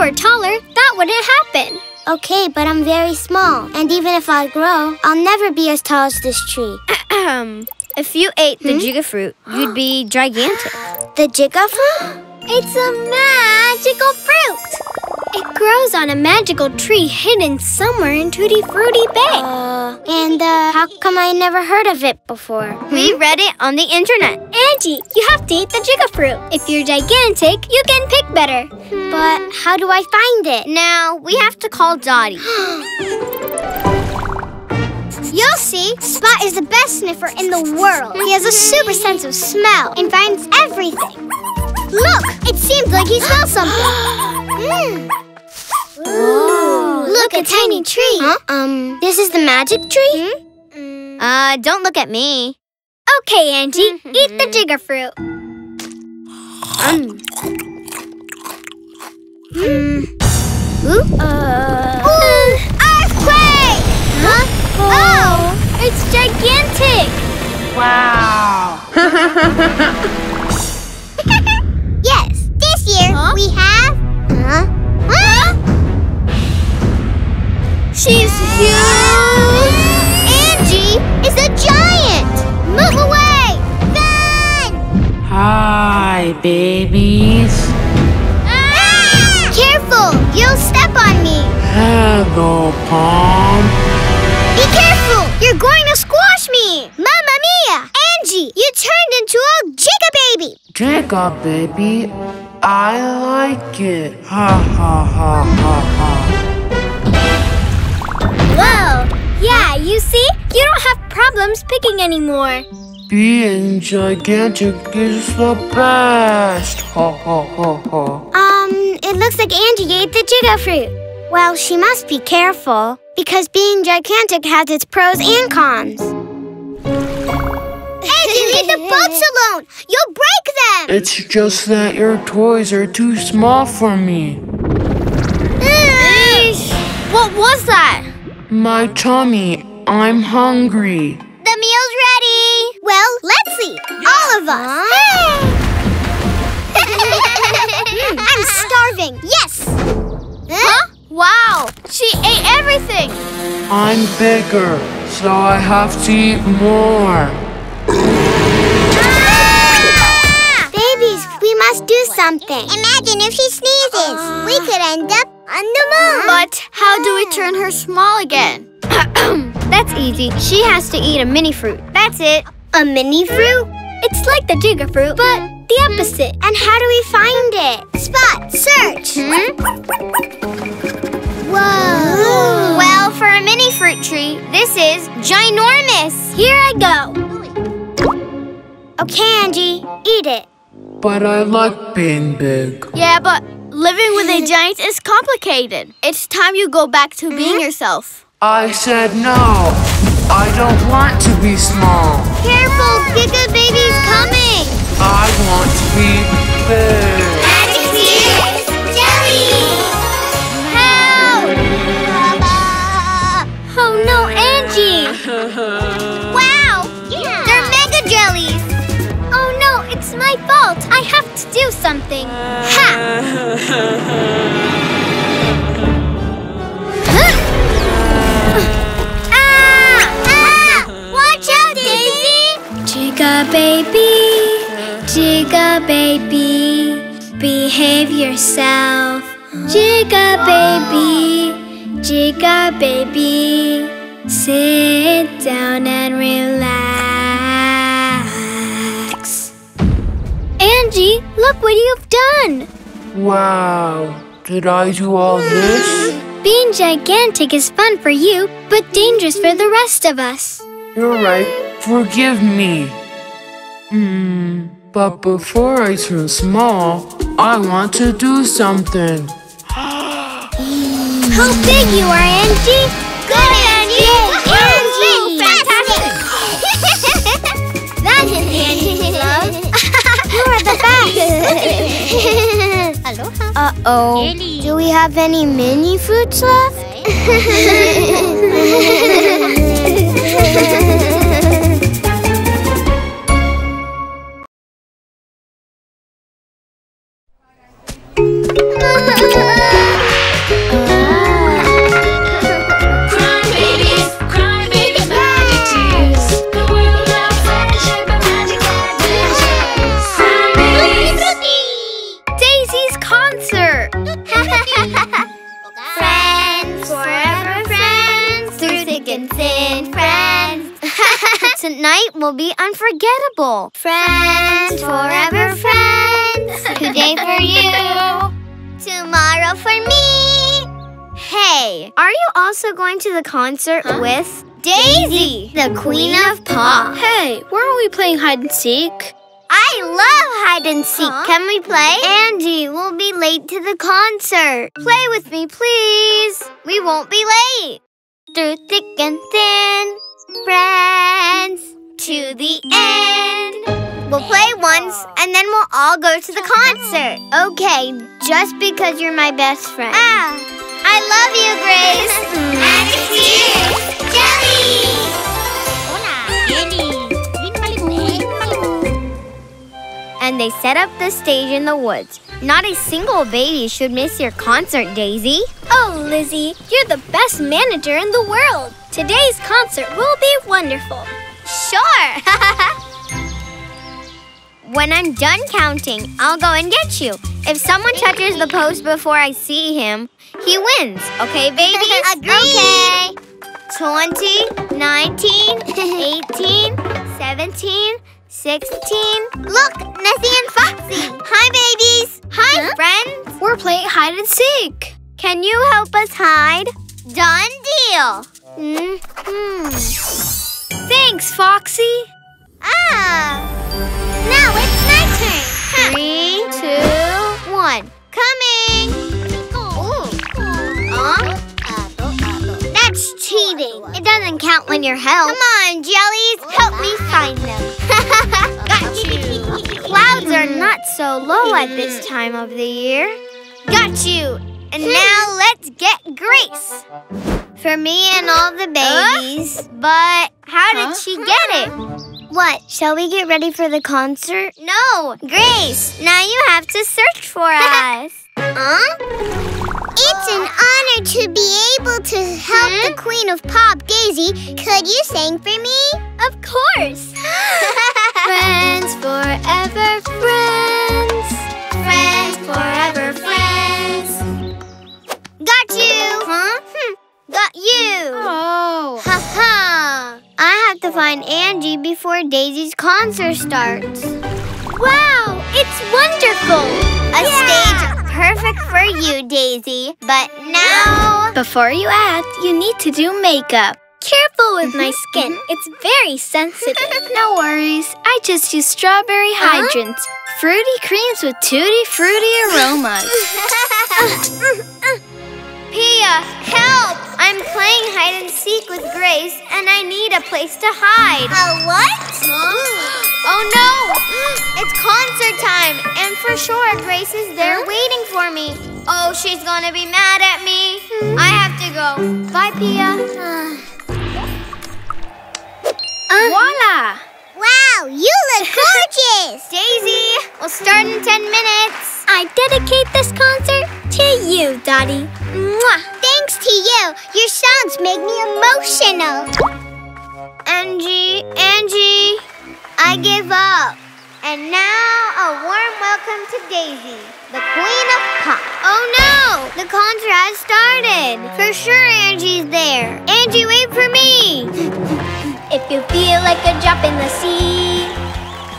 were taller, that wouldn't happen. Okay, but I'm very small. And even if I grow, I'll never be as tall as this tree. if you ate the hmm? Fruit, you'd be gigantic. The Jiga fruit? It's a magical fruit. It grows on a magical tree hidden somewhere in Tutti Frutti Bay. Uh, and uh, how come I never heard of it before? We read it on the internet. Angie, you have to eat the Jiga fruit. If you're gigantic, you can pick better. Hmm. But how do I find it? Now, we have to call Dottie. You'll see, Spot is the best sniffer in the world. He has a super sense of smell and finds everything. Look, it seems like he smells something. mm. Look, a tiny tree. Huh? Um, this is the magic tree? Hmm? Uh, don't look at me. Okay, Angie, eat the Jiga fruit. Um. Mm. Ooh. Uh. Ooh! Earthquake! Huh? Oh. oh, it's gigantic! Wow! yes, this year huh? we have... Huh? Huh? She's huge! Angie is a giant! Move away! Run! Hi, babies. Ah! Careful! You'll step on me. Hello, Pom. Be careful! You're going to squash me! Mamma mia! Angie, you turned into a Jiga baby! Jiga baby? I like it. Ha ha ha ha ha. Whoa! Yeah, you see? You don't have problems picking anymore. Being gigantic is the best. Ha ha ha ha. Um, it looks like Angie ate the Jiga fruit. Well, she must be careful, because being gigantic has its pros and cons. Angie, leave the boats alone! You'll break them! It's just that your toys are too small for me. Mm. What was that? My tummy. I'm hungry. The meal's ready. Well, let's eat. All of us. I'm starving. Yes. Huh? Wow. She ate everything. I'm bigger, so I have to eat more. Something. Imagine if she sneezes. Uh... We could end up on the moon. But how do we turn her small again? That's easy. She has to eat a mini fruit. That's it. A mini fruit? It's like the Jiga fruit, but the opposite. And how do we find it? Spot, search. Hmm? Whoa. Well, for a mini fruit tree, this is ginormous. Here I go. Okay, Angie, eat it. But I like being big. Yeah, but living with a giant is complicated. It's time you go back to being hmm? yourself. I said no. I don't want to be small. Careful, Jiga Baby's coming. I want to be big. Something. Ha! ah! Ah! Jiga baby, Jiga baby, behave yourself. Jiga baby, Jiga baby, sit down and relax. Angie, look what you've done! Wow, did I do all this? Being gigantic is fun for you, but dangerous for the rest of us. You're right, forgive me. Hmm, but before I turn small, I want to do something. How big you are, Angie! Aloha. Uh-oh. Do we have any mini fruits left? will be unforgettable. Friends, forever friends. Today for you, tomorrow for me. Hey, are you also going to the concert with Daisy, the Queen of Pop? Hey, weren't we playing hide and seek? I love hide and seek. Can we play? Angie, we'll be late to the concert. Play with me, please. We won't be late. Through thick and thin, friends to the end. We'll play once and then we'll all go to the concert. Okay, just because you're my best friend. Ah, I love you, Grace. and cheers, Jelly! Hola. And they set up the stage in the woods. Not a single baby should miss your concert, Daisy. Oh, Lizzie, you're the best manager in the world. Today's concert will be wonderful. Sure. when I'm done counting, I'll go and get you. If someone touches the post before I see him, he wins. Okay, baby? Agreed. Okay. 20, 19, 18, 17, 16. Look, Nessie and Foxy. Hi, babies. Hi, friends. We're playing hide and seek. Can you help us hide? Done deal. hmm Thanks, Foxy. Ah. Now it's my turn. Three, two, one. Coming. Ooh. That's cheating. It doesn't count when you're helped. Come on, jellies. Help me find them. Got you. Clouds are not so low at this time of the year. Got you. And now let's get Grace. For me and all the babies. But how did she get it? What? Shall we get ready for the concert? No. Grace, now you have to search for us. huh? It's an honor to be able to help the Queen of Pop, Daisy. Could you sing for me? Of course. friends forever friends. Friends forever friends. Got you. Huh? Hmm. Got you. Oh. Ha ha. I have to find Angie before Daisy's concert starts. Wow, it's wonderful. A stage perfect for you, Daisy. But now. Before you act, you need to do makeup. Careful with my skin. It's very sensitive. no worries. I just use strawberry uh-huh. hydrants. Fruity creams with tutti frutti aromas. Pia, help! I'm playing hide and seek with Grace, and I need a place to hide. A what? Oh no! It's concert time, and for sure Grace is there waiting for me. Oh, she's gonna be mad at me. Hmm? I have to go. Bye, Pia. Uh. Voila! Wow, you look gorgeous! Daisy, we'll start in 10 minutes. I dedicate this concert to you, Dottie. Mwah. Thanks to you. Your songs make me emotional. Angie, Angie, I give up. And now a warm welcome to Daisy, the Queen of Pop. Oh no! The concert has started. For sure Angie's there. Angie, wait for me. If you feel like a drop in the sea.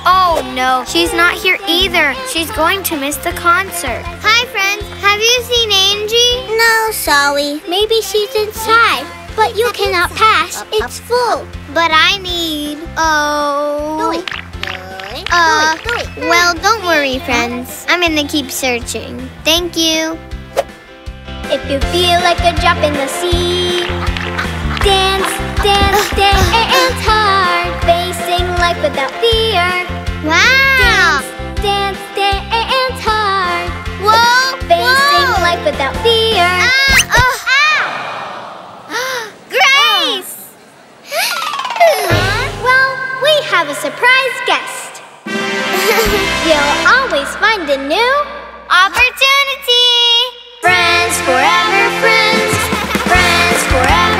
Oh no, she's not here either. She's going to miss the concert. Hi friends, have you seen Angie? No, sorry. Maybe she's inside. But you cannot pass. It's full. But I need. Oh. Uh, well, don't worry, friends. I'm gonna keep searching. Thank you. If you feel like a drop in the sea, dance, dance, uh, dance uh, uh. hard, facing life without fear. Wow. Dance, dance, dance hard, Whoa. facing whoa. life without fear. Ah, oh. Grace! Well, we have a surprise guest. You'll always find a new Opportunity! friends forever friends. Friends forever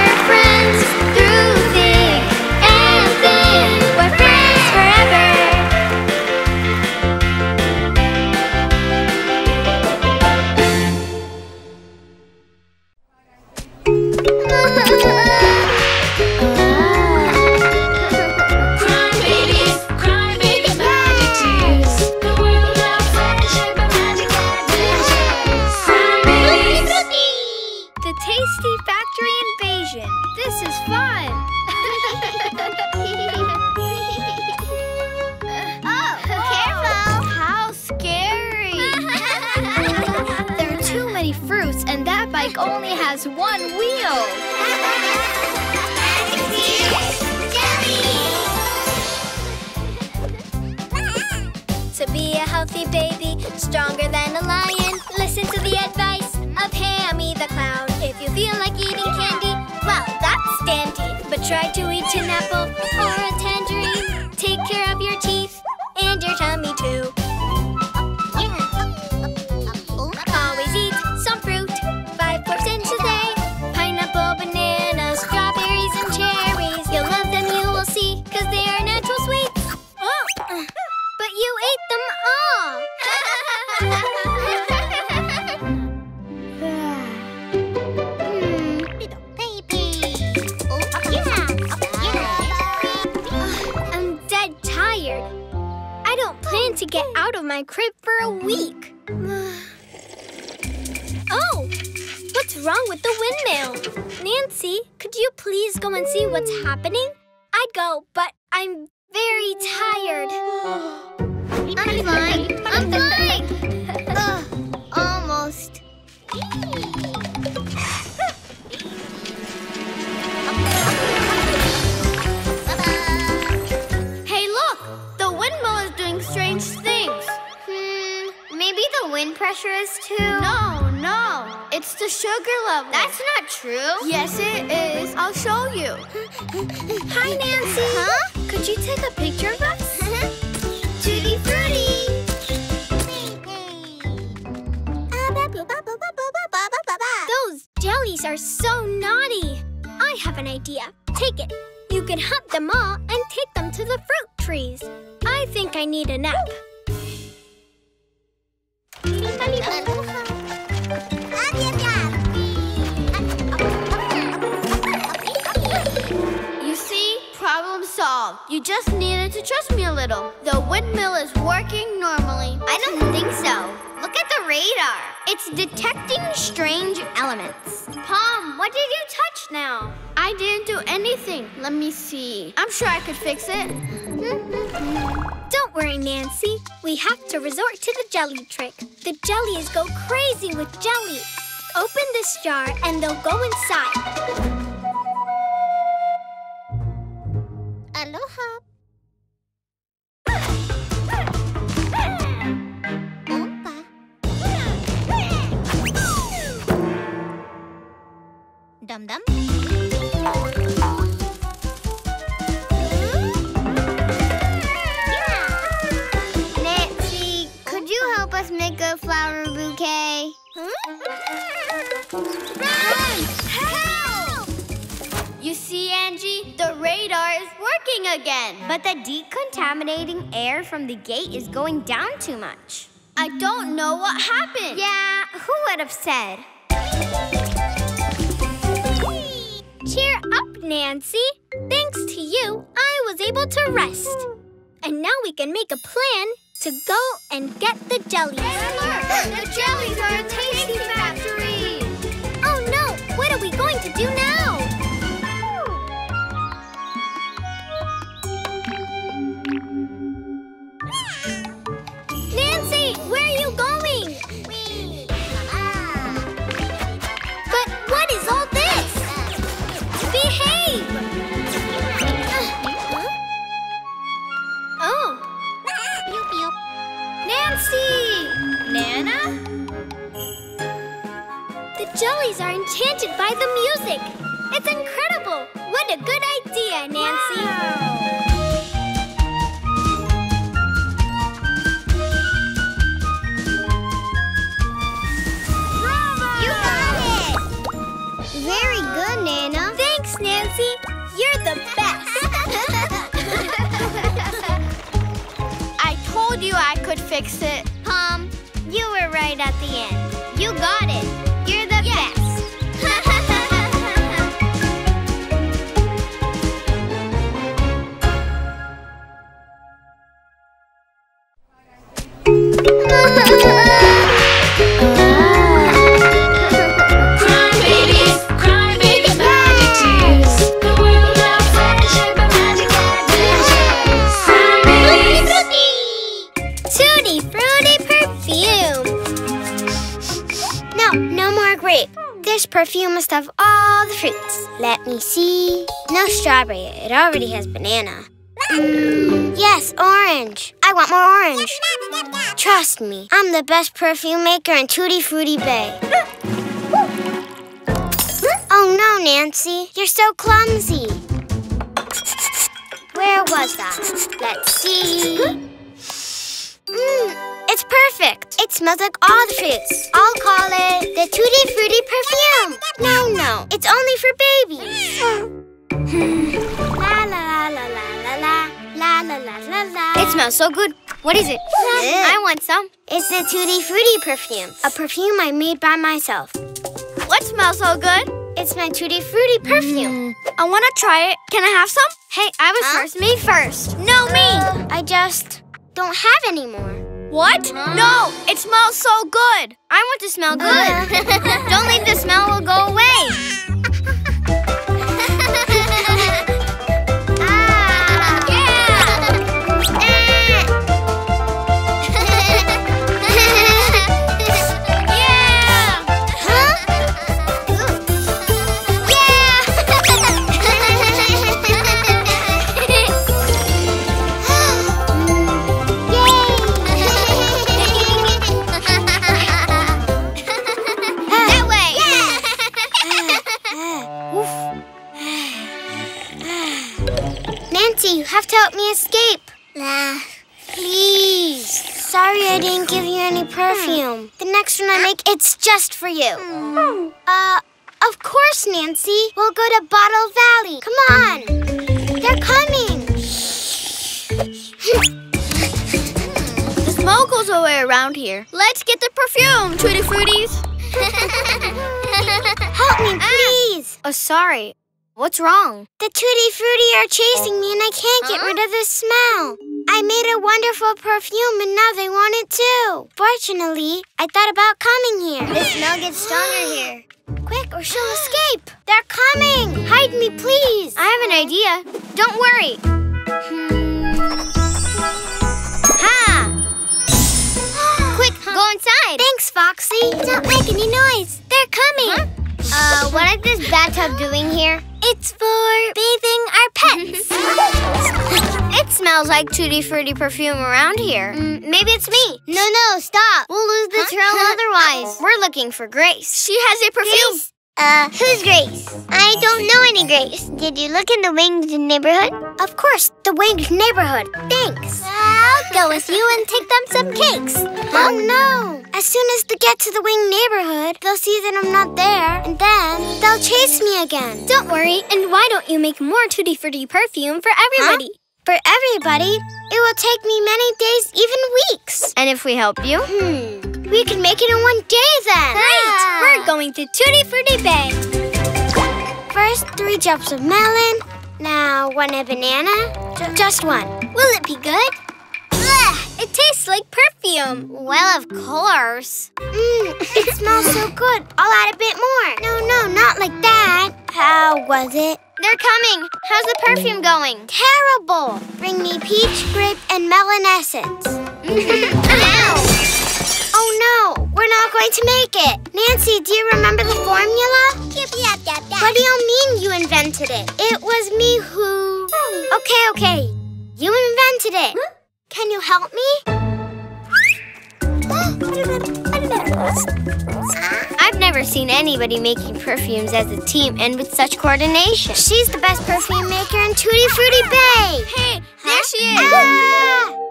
has one wheel. To be a healthy baby, stronger than a lion, listen to the advice of Hammy the clown. If you feel like eating candy, well, that's dandy. But try to eat an apple or a tangerine. Take care of your teeth and your tummy go inside. Aloha. Dum dum. The radar is working again. But the decontaminating air from the gate is going down too much. I don't know what happened. Yeah, who would have said? Cheer up, Nancy. Thanks to you, I was able to rest. And now we can make a plan to go and get the jellies. The jellies are a tasty factory! Oh no! What are we going to do now? Jellies are enchanted by the music. It's incredible. What a good idea, Nancy. You got it! Very good, Nana. Thanks, Nancy. You're the best. I told you I could fix it. Pom, you were right at the end. You got This perfume must have all the fruits. Let me see. No strawberry. It already has banana. Mm, yes, orange. I want more orange. Trust me, I'm the best perfume maker in Tutti Frutti Bay. Oh no, Nancy. You're so clumsy. Where was that? Let's see. Mmm, it's perfect. It smells like all the fruits. I'll call it the Tutti Frutti perfume. No, no, it's only for babies. la la la la la la la la la la la. It smells so good. What is it? I want some. It's the Tutti Frutti perfume, a perfume I made by myself. What smells so good? It's my Tutti Frutti perfume. I want to try it. Can I have some? Hey, I was Huh? first. Me first. No, me. I just don't have any more. What? No, it smells so good. I want to smell good. Don't leave the smell will go away. Have to help me escape. Please. Sorry I didn't give you any perfume. The next one I make, it's just for you. Uh, of course, Nancy. We'll go to Bottle Valley. Come on. They're coming. The smoke goes away around here. Let's get the perfume, Tutti Fruities. Help me, please. Oh, sorry. What's wrong? The Tutti Frutti are chasing me and I can't get rid of the smell. I made a wonderful perfume and now they want it too. Fortunately, I thought about coming here. The smell gets stronger here. Quick or she'll escape. They're coming. Hide me, please. I have an idea. Don't worry. Hmm. Ha! Quick, go inside. Thanks, Foxy. Don't make any noise. They're coming. Uh, what is this bathtub doing here? It's for bathing our pets. It smells like Tutti Frutti perfume around here. Mm, maybe it's me. No, no, stop. We'll lose the trail otherwise. We're looking for Grace. She has a perfume. Uh, who's Grace? I don't know any Grace. Did you look in the winged neighborhood? Of course, the winged neighborhood. Thanks. I'll go with you and take them some cakes. Oh no! As soon as they get to the winged neighborhood, they'll see that I'm not there, and then they'll chase me again. Don't worry, and why don't you make more Tutti Frutti perfume for everybody? For everybody, it will take me many days, even weeks. And if we help you? Hmm. We can make it in one day then. Great! Ah. We're going to Tutti Frutti Bay. First, three drops of melon. Now, one a banana. Ju- just one. Will it be good? Ugh, it tastes like perfume. Well, of course. Mmm, it smells so good. I'll add a bit more. No, no, not like that. How was it? They're coming. How's the perfume going? Terrible. Bring me peach, grape, and melon essence. No, we're not going to make it. Nancy, do you remember the formula? What do you mean you invented it? It was me who. Okay, okay. You invented it. Can you help me? I've never seen anybody making perfumes as a team and with such coordination. She's the best perfume maker in Tutti Frutti Bay. Hey, there she is. Ah!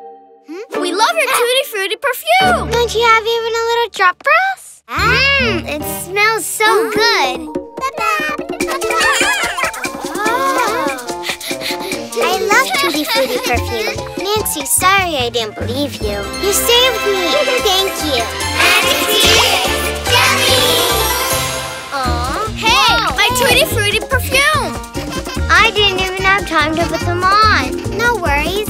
We love her Tutti Frutti perfume. Don't you have even a little drop for us? Mmm, it smells so oh. good. Oh. I love Tutti Frutti perfume. Nancy, sorry I didn't believe you. You saved me. Thank you. Aw. Hey, my Tutti Frutti perfume. I didn't even have time to put them on. No worries.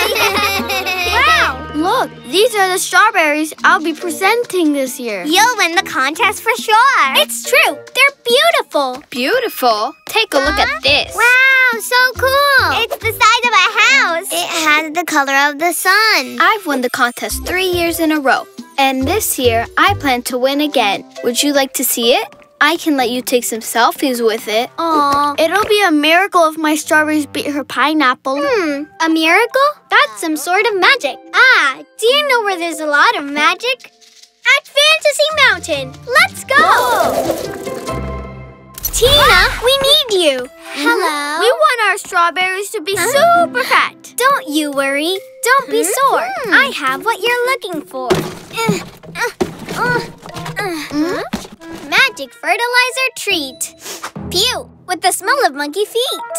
These are the strawberries I'll be presenting this year. You'll win the contest for sure. It's true. They're beautiful. Beautiful? Take a look at this. Wow, so cool. It's the size of a house. It has the color of the sun. I've won the contest three years in a row. And this year, I plan to win again. Would you like to see it? I can let you take some selfies with it. Aw, it'll be a miracle if my strawberries beat her pineapple. Hmm, a miracle? That's some sort of magic. Ah, do you know where there's a lot of magic? At Fantasy Mountain. Let's go. Tina, we need you. Hello. We want our strawberries to be super fat. Don't you worry. Don't be hmm? sore. I have what you're looking for. Uh, uh, uh, hmm? Magic fertilizer treat. Pew, with the smell of monkey feet.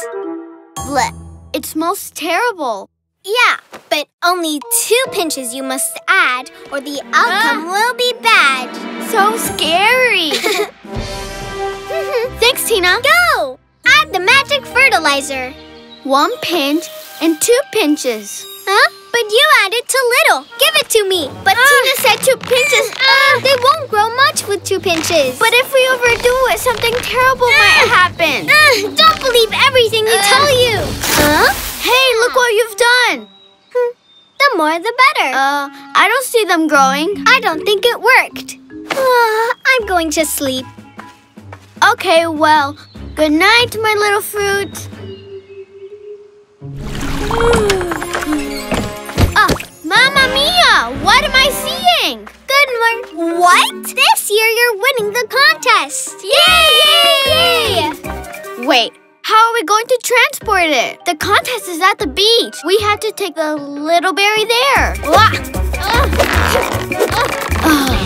Blech. It smells terrible. Yeah, but only two pinches you must add, or the outcome ah. will be bad. So scary. Thanks, Tina. Go! Add the magic fertilizer. One pinch and two pinches. Huh? But you added too little. Give it to me. But ah. Tina said two pinches. Ah, they won't grow much with two pinches. But if we overdo it, something terrible ah. might happen. Ah, don't believe everything they ah. tell you. Huh? Hey, look what you've done. Hmm. The more the better. Uh, I don't see them growing. I don't think it worked. I'm going to sleep. Okay, well, good night, my little fruit. Hmm. Mia! What am I seeing? Good morning. What? This year you're winning the contest. Yay! Wait, how are we going to transport it? The contest is at the beach. We have to take the little berry there.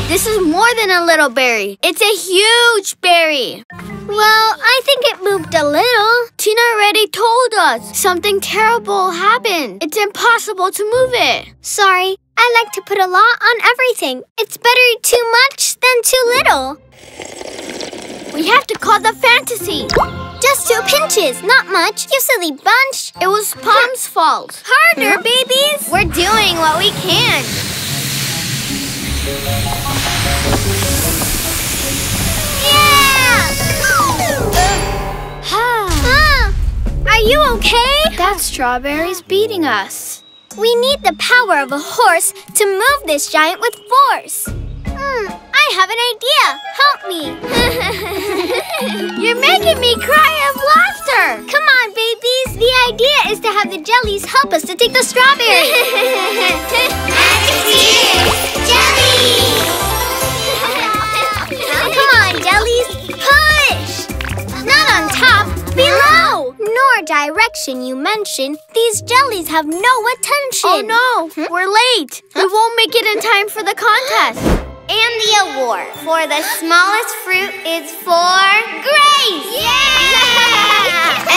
This is more than a little berry. It's a huge berry. Well, I think it moved a little. Tina already told us something terrible happened. It's impossible to move it. Sorry, I like to put a lot on everything. It's better too much than too little. We have to call the fantasy. Just two pinches, not much, you silly bunch. It was Pom's fault. Harder, babies. We're doing what we can. Are you okay? That strawberry's beating us. We need the power of a horse to move this giant with force. Hmm, I have an idea. Help me. You're making me cry of laughter. Come on, babies. The idea is to have the jellies help us to take the strawberry. Magic tears, jellies! Come on, jellies. Push! Not on top, below. Nor direction you mentioned. These jellies have no attention. Oh no, hmm? we're late. We won't make it in time for the contest. And the award for the smallest fruit is for Grace! Yeah!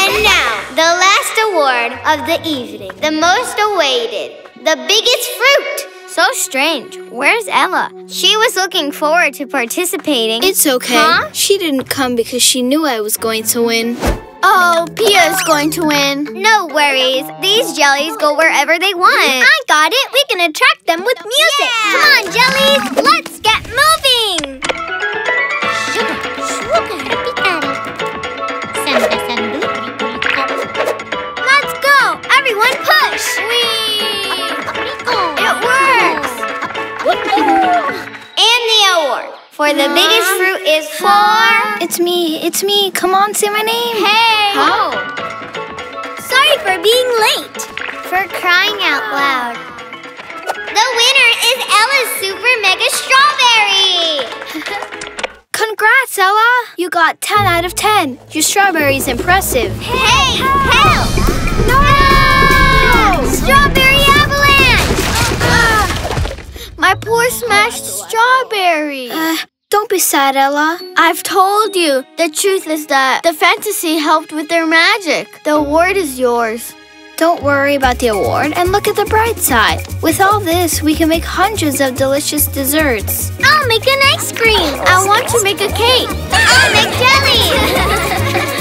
and now, the last award of the evening. The most awaited. The biggest fruit. So strange. Where's Ella? She was looking forward to participating. It's okay. Huh? She didn't come because she knew I was going to win. Oh, Pia's going to win. No worries. These jellies go wherever they want. I got it. We can attract them with music. Yeah. Come on, jellies. Let's get moving. Let's go. Everyone push. It works. and the award for the biggest fruit is for... It's me. It's me. Come on, say my name. Hey. Oh. Sorry for being late. For crying out loud. The winner is Ella's Super Mega Strawberry. Congrats, Ella. You got 10 out of 10. Your strawberry's impressive. Hey, help! No! Strawberry avalanche! Uh-huh. My poor smashed strawberry. Uh, don't be sad, Ella. I've told you. The truth is that the fantasy helped with their magic. The award is yours. Don't worry about the award and look at the bright side. With all this, we can make hundreds of delicious desserts. I'll make an ice cream. I want to make a cake. I'll make jelly.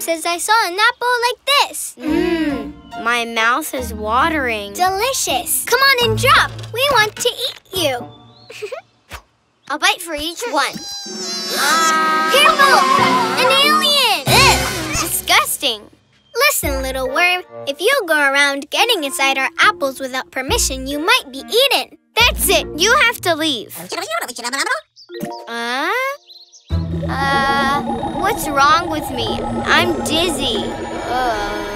Worm says I saw an apple like this. Mmm, my mouth is watering. Delicious. Come on and drop. We want to eat you. A bite for each one. Careful! An alien! Disgusting. Listen, little worm. If you go around getting inside our apples without permission, you might be eaten. That's it. You have to leave. Uh? Uh, what's wrong with me? I'm dizzy. Uh,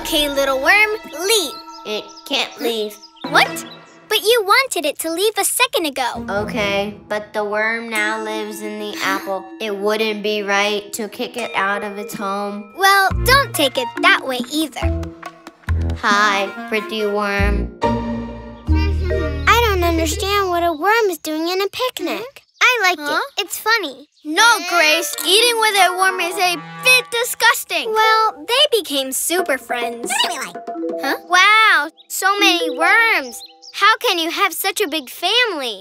Okay, little worm, leave. it can't leave. What? But you wanted it to leave a second ago. Okay, but the worm now lives in the apple. It wouldn't be right to kick it out of its home. Well, don't take it that way either. Hi, pretty worm. I don't understand what a worm is doing in a picnic. I like Huh? it. It's funny. No, Grace. Eating with a worm is a bit disgusting. Well, they became super friends. Huh? Wow, so many worms. How can you have such a big family?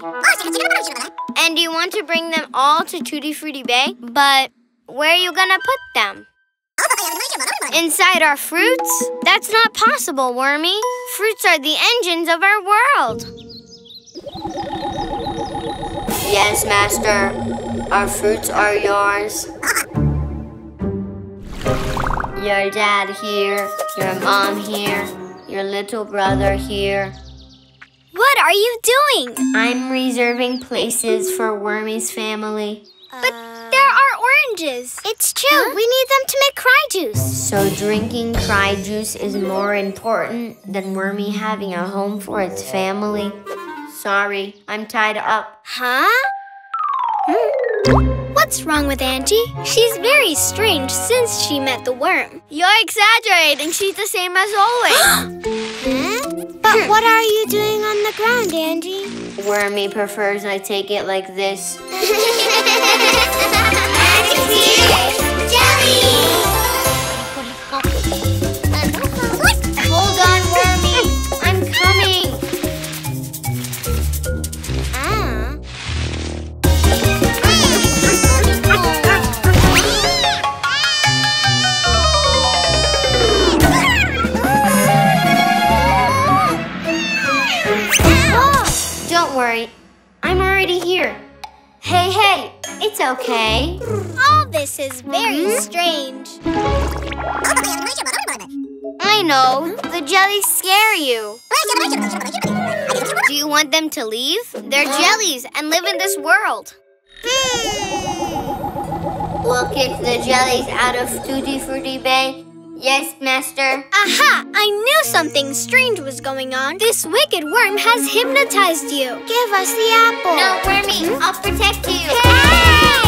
And do you want to bring them all to Tutti Frutti Bay? But where are you gonna put them? Inside our fruits? That's not possible, Wormy. Fruits are the engines of our world. Yes, Master. Our fruits are yours. Your dad here, your mom here, your little brother here. What are you doing? I'm reserving places for Wormy's family. But there are oranges. It's true. We need them to make cry juice. So drinking cry juice is more important than Wormy having a home for its family? Sorry, I'm tied up. Huh? What's wrong with Angie? She's very strange since she met the worm. You're exaggerating. She's the same as always. But what are you doing on the ground, Angie? Wormy prefers I take it like this. already here. Hey, hey, it's okay. All this is very mm-hmm. strange. I know. The jellies scare you. Do you want them to leave? They're jellies and live in this world. We'll kick the jellies out of Tutti Frutti Bay. Yes, Master. Aha! I knew something strange was going on. This wicked worm has hypnotized you. Give us the apple. No, Wormy, hmm? I'll protect you. Hey!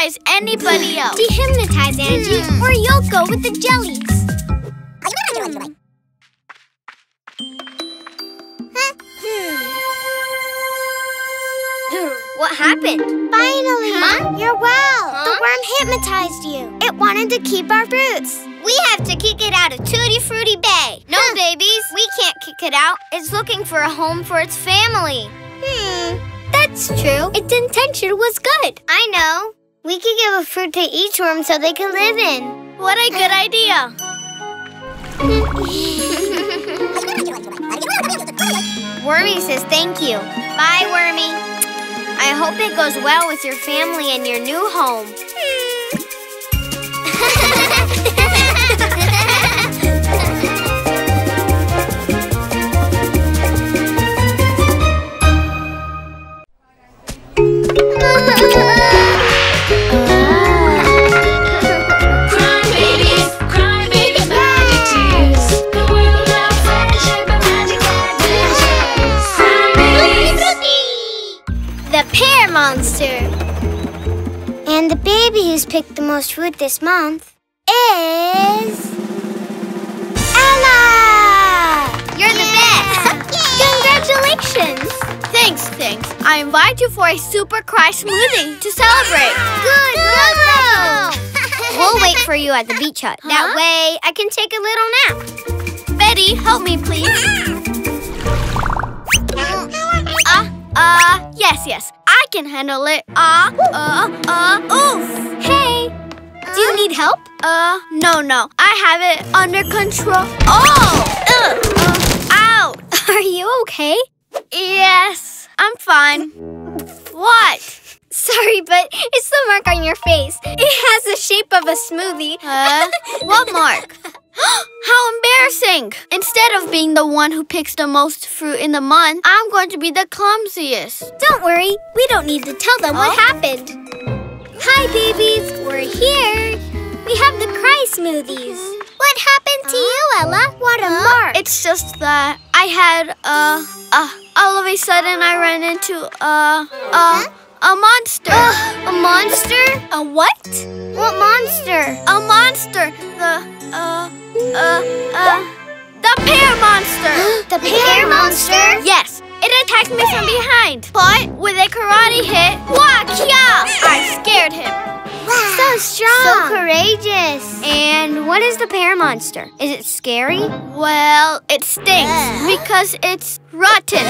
Hypnotize anybody mm. else. Dehypnotize Angie, mm. or you'll go with the jellies. Hmm. What happened? Finally, Huh? you're well. Huh? The worm hypnotized you. It wanted to keep our fruits. We have to kick it out of Tutti Frutti Bay. No, babies, we can't kick it out. It's looking for a home for its family. Hmm. That's true. Its intention was good. I know. We could give a fruit to each worm so they can live in. What a good idea. Wormy says thank you. Bye, Wormy. I hope it goes well with your family and your new home. baby who's picked the most fruit this month is Ella. You're the best. Congratulations! Thanks, thanks. I invite you for a super cry smoothie to celebrate. Good, We'll wait for you at the beach hut. That way I can take a little nap. Betty, help me, please. Uh, uh, yes, yes. I can handle it. Uh, uh, uh, oof. Hey. Do you need help? Uh, no, no. I have it under control. Oh! Ugh. Uh, ouch. Are you okay? Yes, I'm fine. What? Sorry, but it's the mark on your face. It has the shape of a smoothie. Huh? what mark? How embarrassing! Instead of being the one who picks the most fruit in the month, I'm going to be the clumsiest. Don't worry, we don't need to tell them what Oh. happened. Hi, babies. We're here. We have the cry smoothies. What happened to you, Ella? What a mark. It's just that I had, uh, uh, all of a sudden I ran into, uh, uh, a monster. A monster? a what? What monster? a monster. The, uh, uh, uh, the pear monster. The pear monster? Yes, it attacked me from behind. But with a karate hit, wah, kia! I scared him. Wow. So strong. So courageous. And what is the pear monster? Is it scary? Well, it stinks because it's rotten.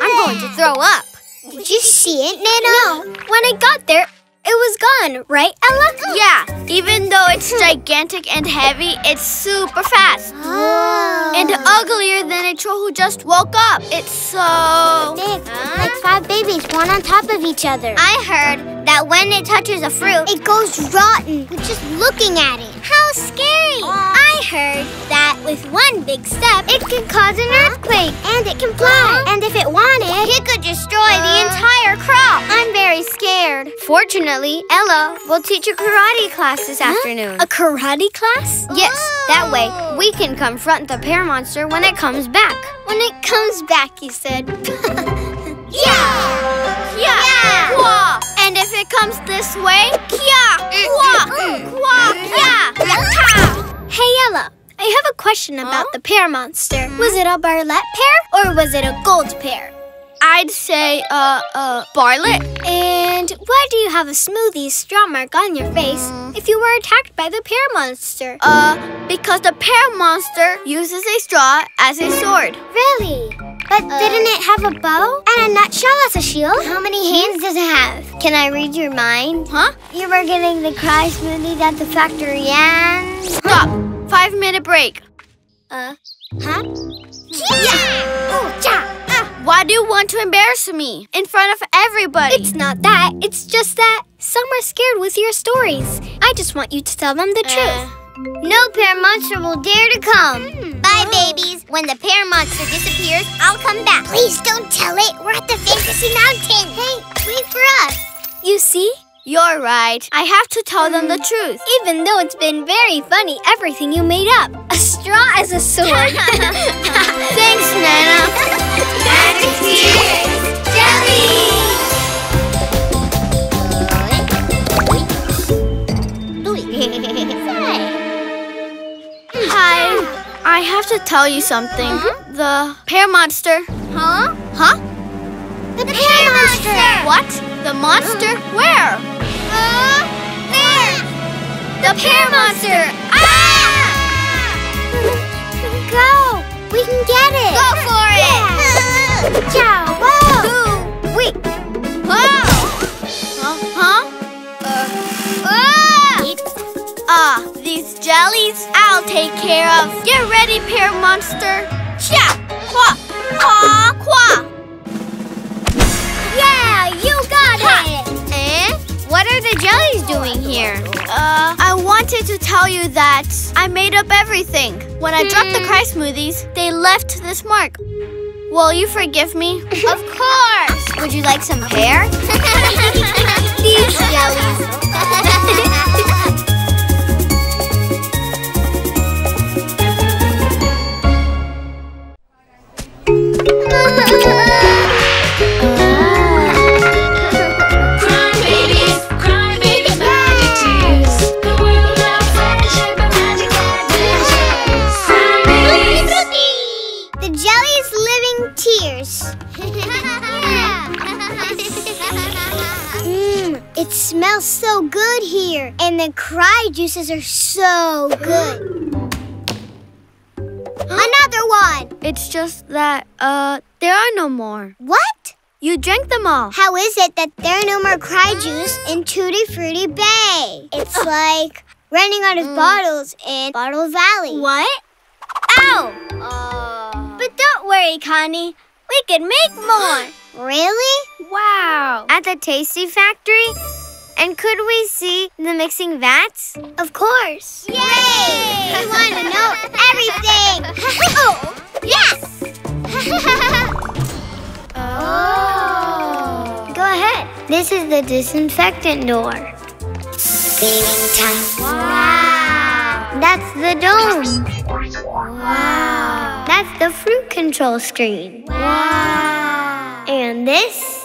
I'm going to throw up. Did you see it, Nana? No. When I got there, it was gone, right, Ella? Yeah, even though it's gigantic and heavy, it's super fast. Oh. And uglier than a troll who just woke up. It's so. Big, like five babies, one on top of each other. I heard that when it touches a fruit, It goes rotten with just looking at it. How scary! Heard that with one big step, It can cause an earthquake, and it can fly. And if it wanted, it could destroy the entire crop. I'm very scared. Fortunately, Ella will teach a karate class this afternoon. a karate class? yes, that way oh. we can confront the pear monster when it comes back. When it comes back, you said. Yeah! Yeah! Kwa! And if it comes this way, kia! Mm, Kwa! Kwa! Mm, mm. Kia! Ka! Hey, Ella. I have a question about the pear monster. Was it a Bartlett pear or was it a gold pear? I'd say, uh, uh, Bartlett. And why do you have a smoothie straw mark on your face if you were attacked by the pear monster? Uh, because the pear monster uses a straw as a sword. Really? But didn't it have a bow and a nutshell as a shield? How many hands does it have? Can I read your mind? Huh? You were getting the cry smoothie at the factory and... Stop. Five minute break. Uh, huh? Yeah! Oh, ja! Why do you want to embarrass me in front of everybody? It's not that. It's just that some are scared with your stories. I just want you to tell them the Uh, truth. No pear monster will dare to come. Bye, babies. When the pear monster disappears, I'll come back. Please don't tell it. We're at the Fantasy Mountain. Hey, wait for us. You see? You're right. I have to tell them the truth. Even though it's been very funny, everything you made up. A straw as a sword. Thanks, Nana. Magic tears, jelly. Hi. I have to tell you something. The pear monster. Huh? Huh? The pear monster. What? The monster? Where? Uh, there. The pear monster. Ah! Go. We can get it. Go for it. Ciao. Whoa. Wait. Whoa. Huh? Huh? Uh. Ah! Ah, these jellies I'll take care of. Get ready, pear monster. Chia! Qua! Qua! Qua! Yeah, you got it. Eh? What are the jellies doing here? Uh, I wanted to tell you that I made up everything. When I dropped the cry smoothies, they left this mark. Will you forgive me? of course. Would you like some pear? These jellies. smells so good here. And the cry juices are so good. Another one. It's just that, uh, there are no more. What? You drank them all. How is it that there are no more cry juice in Tutti Frutti Bay? It's like running out of bottles in Bottle Valley. What? Ow! But don't worry, Connie. We can make more. Really? Wow. At the Tasty Factory? And could we see the mixing vats? Of course. Yay! We want to know everything. oh, yes! Oh. Go ahead. This is the disinfectant door. Cleaning time. Wow. That's the dome. Wow. That's the fruit control screen. Wow. And this?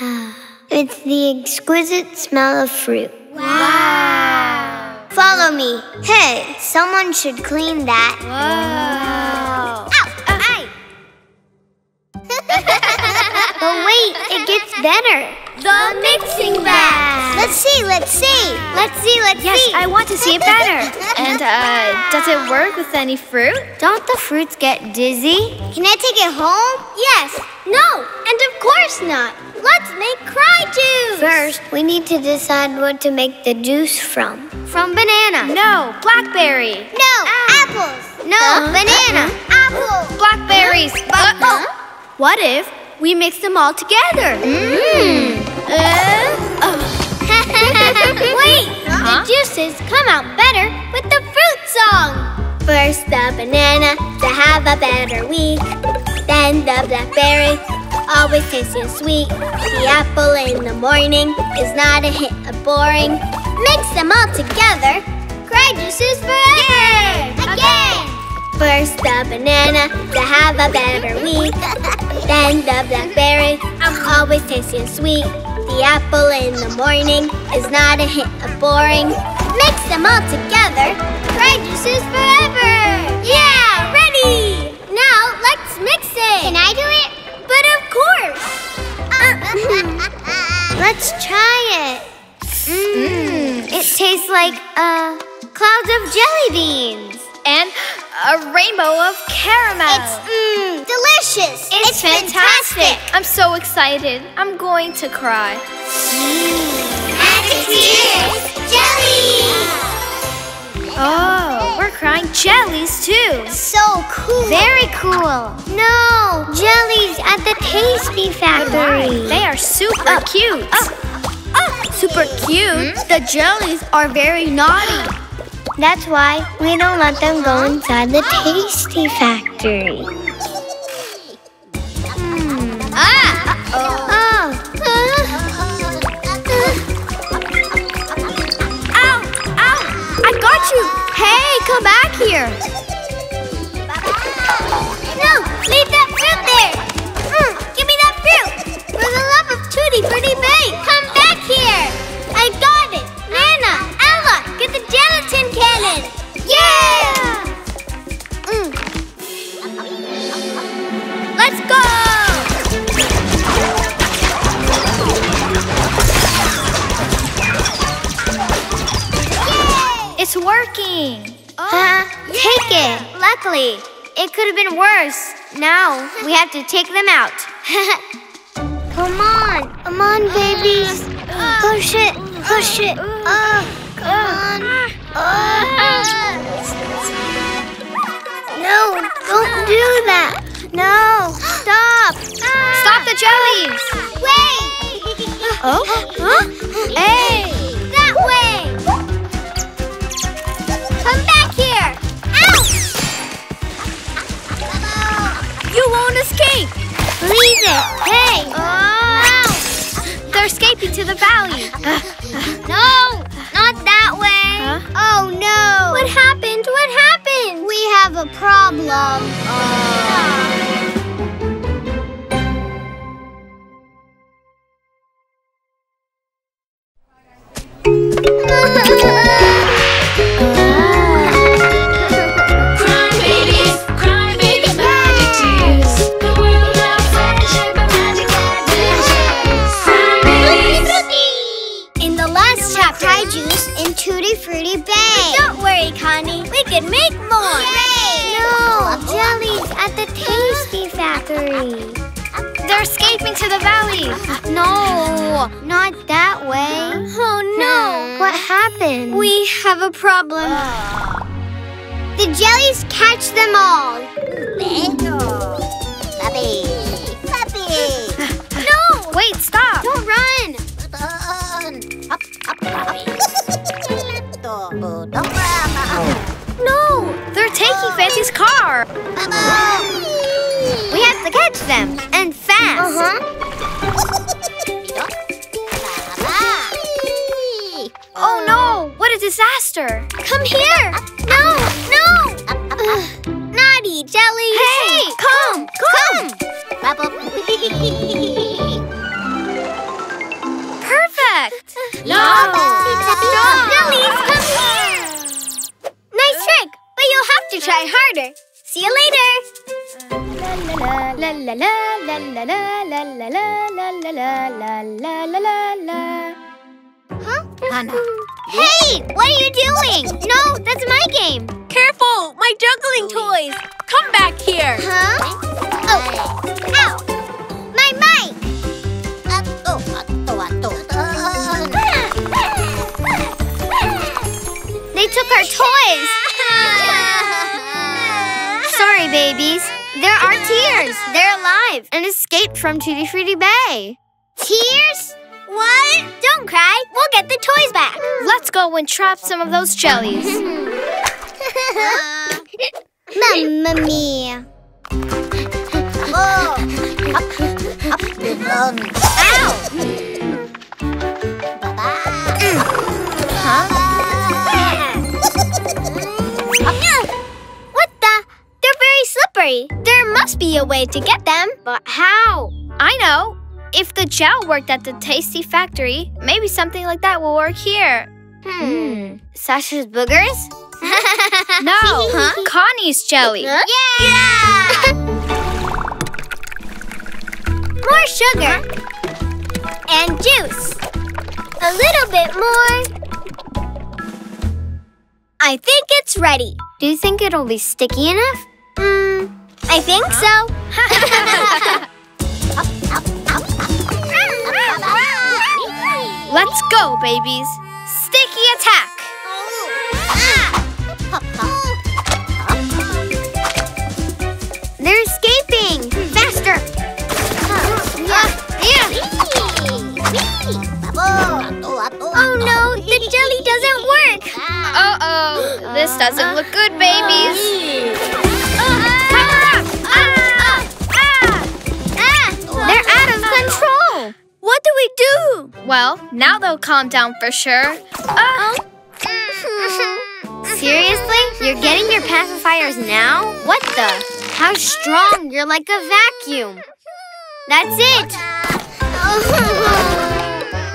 It's the exquisite smell of fruit. Wow. Follow me. Hey, someone should clean that. Wow. Ow! Ay! But wait, it gets better. The mixing vat. Let's see, let's see. Let's see, let's Yes, see. I want to see it better. And uh, does it work with any fruit? Don't the fruits get dizzy? Can I take it home? Yes. No. And of course not. Let's make cry juice. First, we need to decide what to make the juice from. From banana. No, blackberry. No, apples. No, banana. Apple. Blackberries. Uh, what if we mix them all together? Mmm. Wait, Huh? the juices come out better with the fruit song. First the banana to have a better week. Then the blackberry, always tasty and sweet. The apple in the morning is not a hit of boring. Mix them all together. Cry juices forever. Again. First the banana to have a better week. Then the blackberry, I'm always tasty and sweet. The apple in the morning is not a hit of boring. Mix them all together. Cry juices forever. Yeah, ready. Now let's mix it. Can I do it? But of course. Let's try it. Mmm, it tastes like uh clouds of jelly beans. And a rainbow of caramel. It's mmm, delicious. It's fantastic. I'm so excited. I'm going to cry. Mm, magic tears, jelly. Oh, we're crying jellies too. So cool. Very cool. No, jellies at the Tasty Factory. They are super cute. Super cute. Hmm? The jellies are very naughty. That's why we don't let them go inside the Tasty Factory. Ah! Oh. Ow! Ow! I got you! Hey, come back here! No, leave that fruit there. Mm, give me that fruit. For the love of Tutti Frutti Bay, come back here. I got it. Nana, the gelatin cannon. Yeah! Mm. Let's go! Yay! It's working. Huh? Take it. Luckily, it could have been worse. Now we have to take them out. Come on. Come on, babies. Push it. Push it. Uh, come on. Uh. No, don't do that. No, stop. Stop the jellies! Wait. Oh? Huh? Hey! That way. Come back here. Ow! You won't escape! Leave it. Hey. Oh! They're escaping to the valley. No, not that way. Huh? Oh no. What happened? What happened? We have a problem. Cry from Tutti Frutti Bay. Tears? What? Don't cry. We'll get the toys back. Let's go and trap some of those jellies. Mamma mia. Oh. What the? They're very slippery. There must be a way to get them. But how? Know. If the gel worked at the Tasty Factory, maybe something like that will work here. Hmm. Sasha's boogers? No, Connie's jelly. Yeah! more sugar. And juice. A little bit more. I think it's ready. Do you think it'll be sticky enough? Hmm, I think so. Let's go, babies. Sticky attack. They're escaping! Faster! Oh no, the jelly doesn't work. Uh-oh. This doesn't look good, babies. Up! Ah! Ah! They're out of control! What do we do? Well, now they'll calm down for sure. Uh, Seriously? You're getting your pacifiers now? What the? How strong? You're like a vacuum. That's it!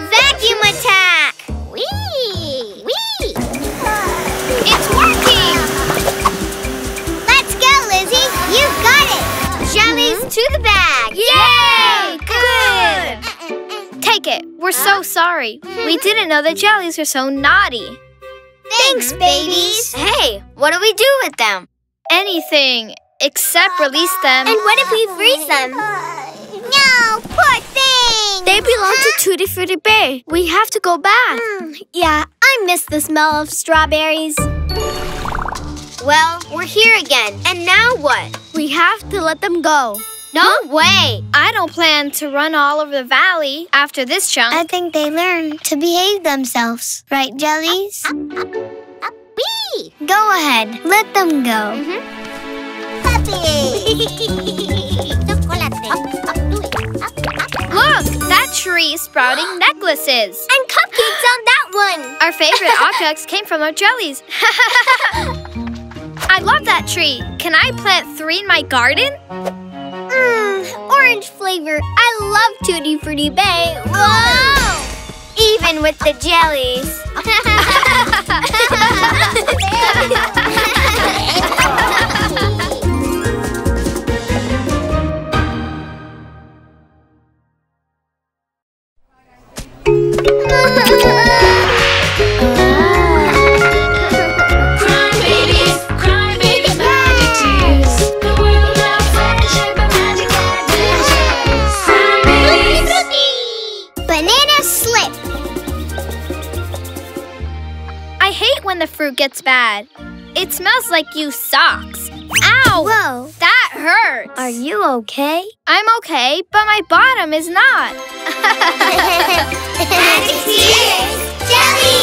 Vacuum attack! Wee! Wee! It's working! Let's go, Lizzie! You got it! Jellies to the bag! Yay! Good! Take it. We're so sorry. We hmm? didn't know the jellies were so naughty. Thanks, babies! Hey, what do we do with them? Anything except release them. And what if we freeze them? No, poor thing! They belong to Tutti Frutti Bay. We have to go back. Hmm, yeah, I miss the smell of strawberries. Well, we're here again. And now what? We have to let them go. No way! I don't plan to run all over the valley after this chunk. I think they learn to behave themselves. Right, Jellies? Ah, ah, ah, go ahead. Let them go. Mm-hmm. Look, that tree is sprouting necklaces. And cupcakes on that one. Our favorite objects came from our jellies. I love that tree. Can I plant three in my garden? Mmm, orange flavor. I love Tutti Frutti Bay. Whoa! Even with the jellies. gets bad. It smells like used socks. Ow! Whoa. That hurts. Are you okay? I'm okay, but my bottom is not. Magic! Jelly!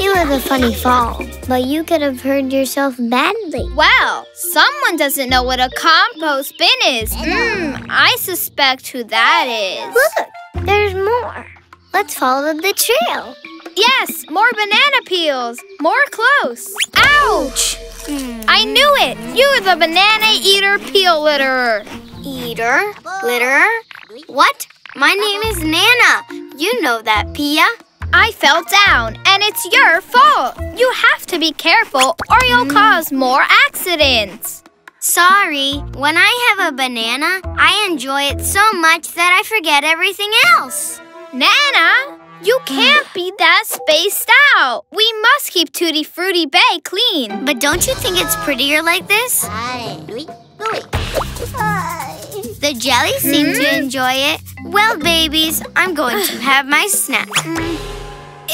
it was a funny fall, but you could have hurt yourself badly. Well, someone doesn't know what a compost bin is. Mmm, I suspect who that is. Look, there's more. Let's follow the trail. Yes, more banana peels. More close. Ouch! I knew it. You're the banana eater peel litterer. Eater? Litterer? What? My name is Nana. You know that, Pia. I fell down, and it's your fault. You have to be careful, or you'll hmm. cause more accidents. Sorry. When I have a banana, I enjoy it so much that I forget everything else. Nana, you can't be that spaced out. We must keep Tutti Frutti Bay clean. But don't you think it's prettier like this? The jelly seem to enjoy it. Well, babies, I'm going to have my snack.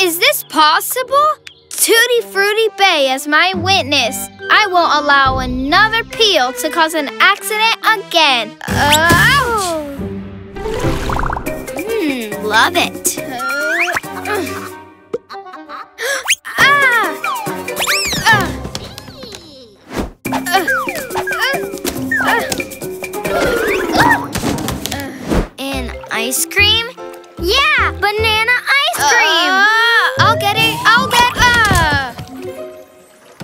Is this possible? Tutti Frutti Bay as my witness. I won't allow another peel to cause an accident again. Ouch! Hmm, love it. An ice cream? Yeah, banana ice cream. Ah, I'll get it. I'll get uh.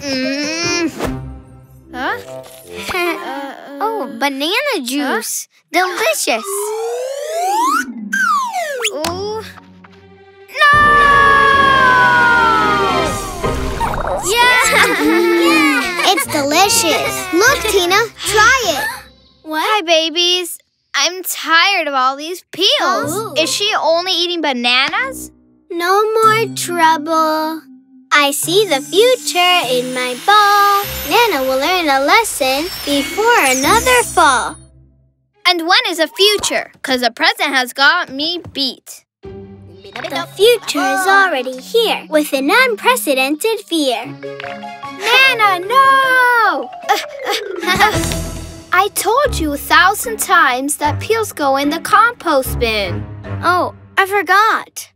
Mm. Huh? oh, banana juice. Delicious. Ooh. No! Yeah. It's delicious. Look, Tina, try it. What? Hi, babies. I'm tired of all these peels. Oh. Is she only eating bananas? No more trouble. I see the future in my ball. Nana will learn a lesson before another fall. And when is a future? Because the present has got me beat. The future is already here with an unprecedented fear. Nana, no! I told you a thousand times that peels go in the compost bin. Oh, I forgot.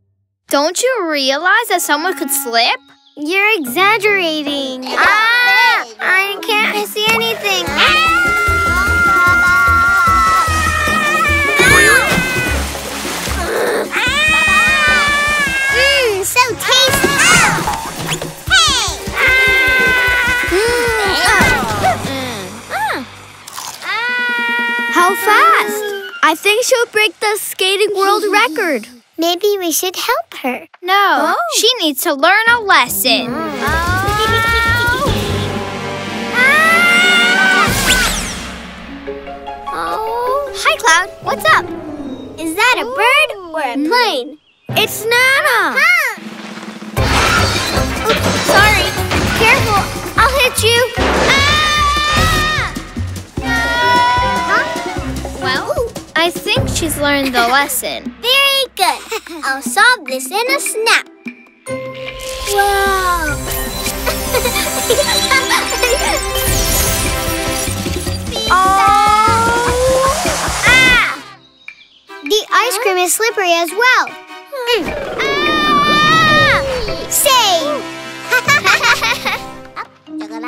Don't you realize that someone could slip? You're exaggerating. Ah! I can't see anything. Mmm, I think she'll break the skating world record. Maybe we should help her. No, oh. she needs to learn a lesson. Oh. Oh. Ah! oh. Hi, Cloud. What's up? Is that a bird or a plane? It's Nana. Uh-huh. Oops, sorry. Careful. I'll hit you. Well, I think she's learned the lesson. Very good. I'll solve this in a snap. Whoa. Oh. ah! The ice cream is slippery as well. Mm. Ah! Save!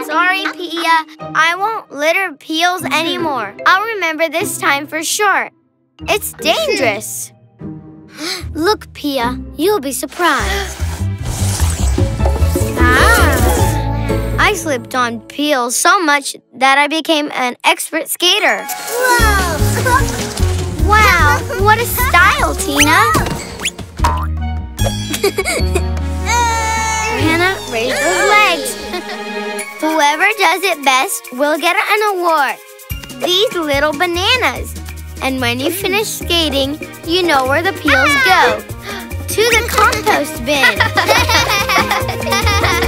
Sorry, Pia. I won't litter peels anymore. I'll remember this time for sure. It's dangerous. Look, Pia, you'll be surprised. Ah. I slipped on peels so much that I became an expert skater. Whoa! Wow, what a style, Tina. Hannah, raise those legs. Whoever does it best will get an award. These little bananas. And when you finish skating, you know where the peels go. To the compost bin.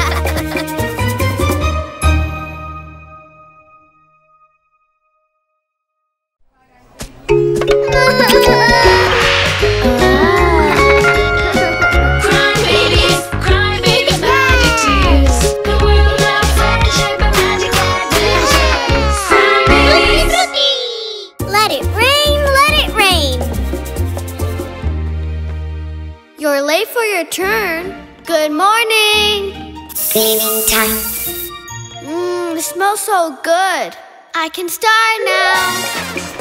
your turn. Good morning. Cleaning time. Mmm, it smells so good. I can start now.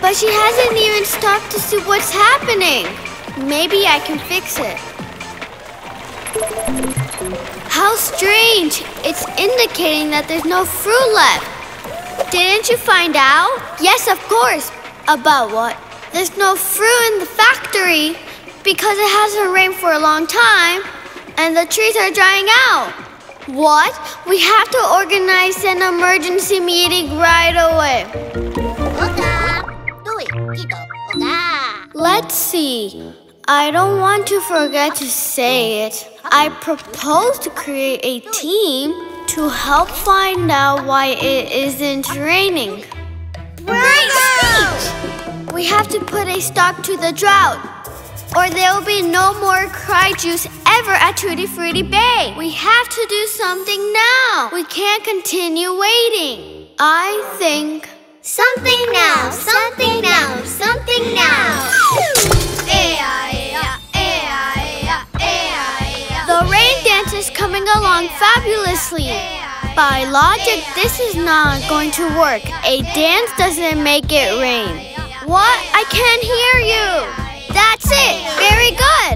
But she hasn't even stopped to see what's happening. Maybe I can fix it. How strange! It's indicating that there's no fruit left. Didn't you find out? Yes, of course. About what? There's no fruit in the factory because it hasn't rained for a long time and the trees are drying out. What? We have to organize an emergency meeting right away. Let's see. I don't want to forget to say it. I propose to create a team to help find out why it isn't raining. Great We have to put a stop to the drought, or there will be no more cry juice ever at Tutti Frutti Bay. We have to do something now. We can't continue waiting. I think Something now, something now, something now. the dance is coming along fabulously. By logic, this is not going to work. A dance doesn't make it rain. What? I can't hear you. That's it. Very good.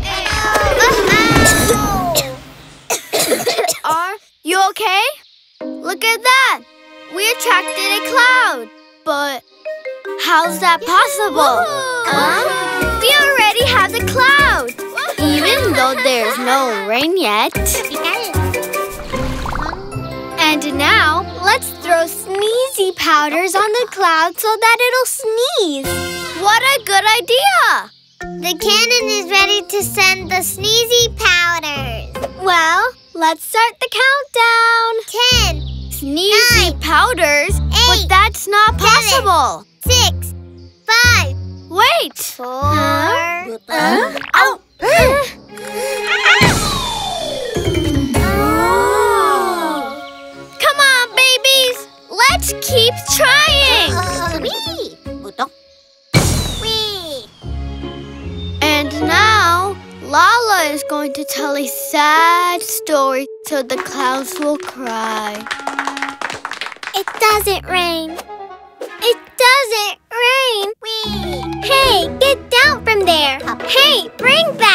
Are you okay? Look at that. We attracted a cloud. But how's that possible? Huh? We already have the cloud. Even though there's no rain yet. And now, let's throw sneezy powders on the cloud so that it'll sneeze. What a good idea! The cannon is ready to send the sneezy powders. Well, let's start the countdown. Ten, Sneezy Nine, powders? but that's not seven, possible. six, five, Wait. four. Huh? Oh. Oh. Come on, babies. Let's keep trying. And now, Lala is going to tell a sad story so the clouds will cry. It doesn't rain. It doesn't rain. Hey, get down from there. Hey, bring that.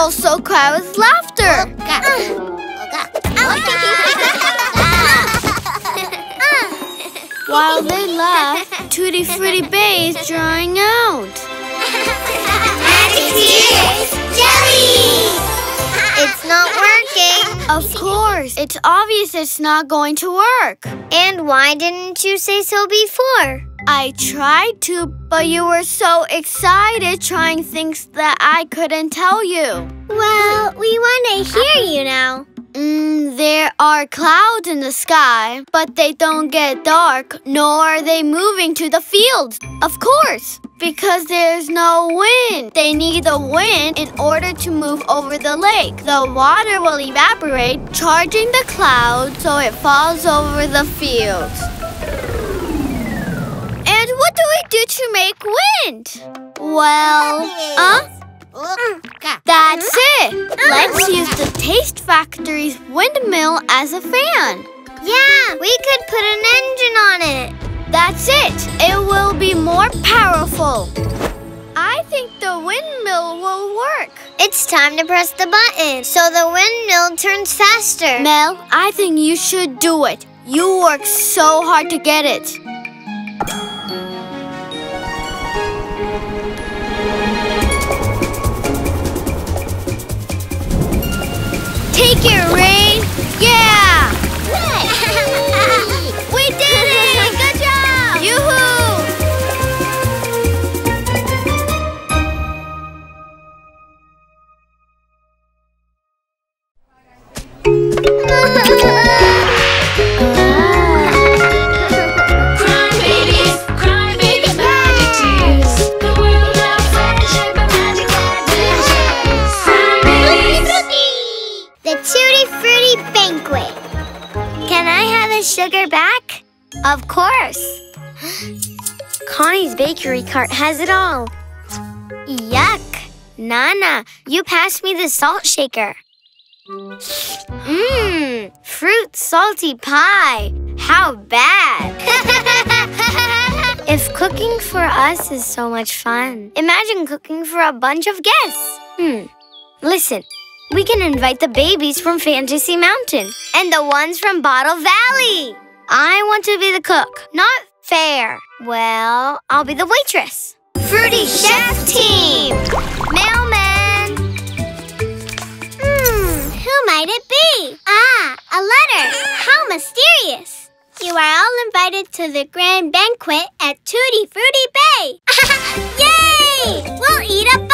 Also cry with laughter. While they laugh, Tutti Frutti Bay is drying out. Magic tears, jelly. It's not working. Of course, it's obvious it's not going to work. And why didn't you say so before? I tried to, but you were so excited trying things that I couldn't tell you. Well, we want to hear you now. Mm, there are clouds in the sky, but they don't get dark, nor are they moving to the fields. Of course, because there's no wind. They need the wind in order to move over the lake. The water will evaporate, charging the cloud so it falls over the fields. And what do we do to make wind? Well, uh, oh, huh? That's it. Let's use the Taste Factory's windmill as a fan. Yeah, we could put an engine on it. That's it. It will be more powerful. I think the windmill will work. It's time to press the button so the windmill turns faster. Mel, I think you should do it. You worked so hard to get it. Take it, Rain. Yeah! We did it! Good job! Yoo-hoo! sugar back? Of course. Connie's bakery cart has it all. Yuck. Nana, you passed me the salt shaker. Mmm, fruit salty pie. How bad. if cooking for us is so much fun, imagine cooking for a bunch of guests. Hmm. Listen, we can invite the babies from Fantasy Mountain and the ones from Bottle Valley. I want to be the cook. Not fair. Well, I'll be the waitress. Fruity Chef Team! Mailman! Hmm, who might it be? Ah, a letter. How mysterious. You are all invited to the grand banquet at Tutti Frutti Bay. Yay! We'll eat bunch.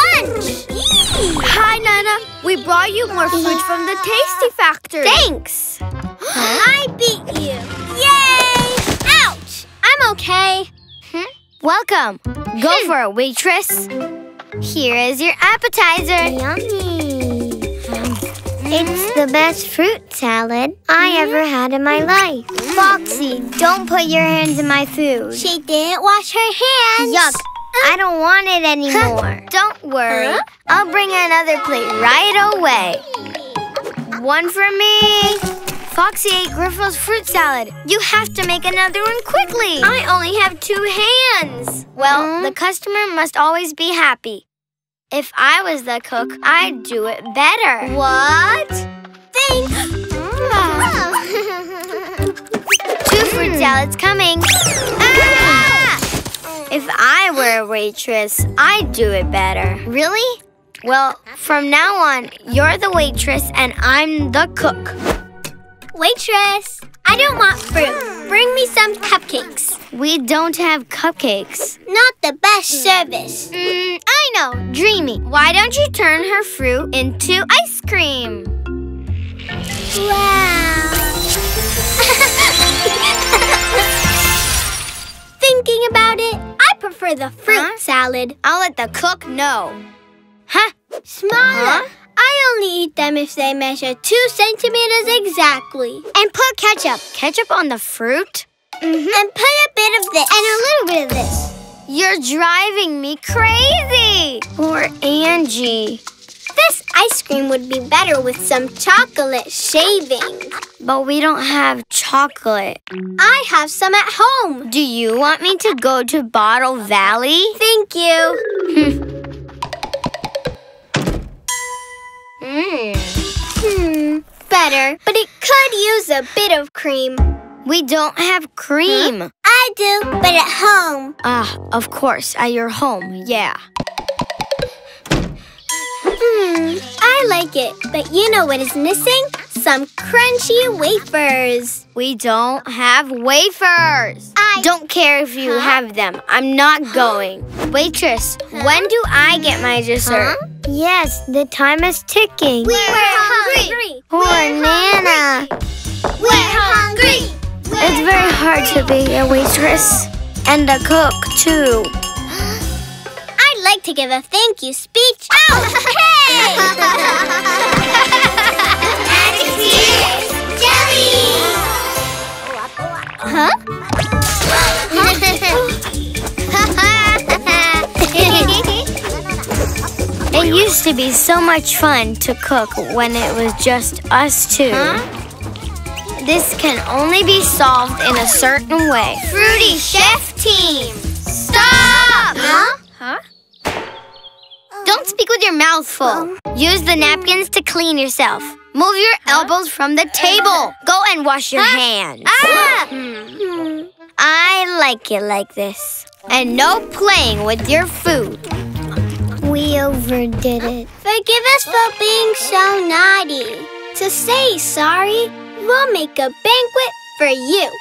Hi, Nana. We brought you more food from the Tasty Factory. Thanks. I beat you. Yay! Ouch! I'm okay. Hmm? Welcome. Go hmm. for it, waitress. Here is your appetizer. Yummy. It's the best fruit salad I hmm? ever had in my life. Foxy, don't put your hands in my food. She didn't wash her hands. Yuck. I don't want it anymore. don't worry. I'll bring another plate right away. One for me. Foxy ate Griffel's fruit salad. You have to make another one quickly. I only have two hands. Well, the customer must always be happy. If I was the cook, I'd do it better. What? Thanks. Two fruit salads coming. Ah! If I were a waitress, I'd do it better. Really? Well, from now on, you're the waitress and I'm the cook. Waitress, I don't want fruit. Bring me some cupcakes. We don't have cupcakes. Not the best service. Mm, I know, Dreamy. Why don't you turn her fruit into ice cream? Wow. Thinking about it, prefer the fruit Huh? salad. I'll let the cook know. Huh? Smaller. I only eat them if they measure two centimeters exactly. And put ketchup. Ketchup on the fruit? Mhm. And put a bit of this. And a little bit of this. You're driving me crazy. Poor Angie. This ice cream would be better with some chocolate shaving. But we don't have chocolate. I have some at home. Do you want me to go to Bottle Valley? Thank you. Mm. Hmm, better, but it could use a bit of cream. We don't have cream. I do, but at home. Ah, of course, at your home, yeah. Hmm, I like it, but you know what is missing? Some crunchy wafers. We don't have wafers. I- don't care if you Huh? have them. I'm not going. Waitress, when do I get my dessert? Yes, the time is ticking. We're, hungry. Poor Nana. We're hungry. It's very hard to be a waitress and a cook too. I'd like to give a thank you speech. Ow! Hey! Huh? It used to be so much fun to cook when it was just us two. This can only be solved in a certain way. Fruity Chef Team! Stop! Huh? Huh? Don't speak with your mouth full. Use the napkins to clean yourself. Move your elbows from the table. Go and wash your hands. Ah! I like it like this. And no playing with your food. We overdid it. Forgive us for being so naughty. To say sorry, we'll make a banquet for you.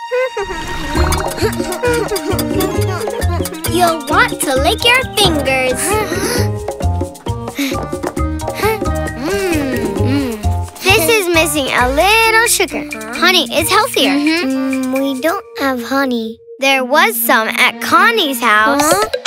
You'll want to lick your fingers. Mm. This is missing a little sugar. Honey is healthier. Mm, we don't have honey. There was some at Connie's house. Huh?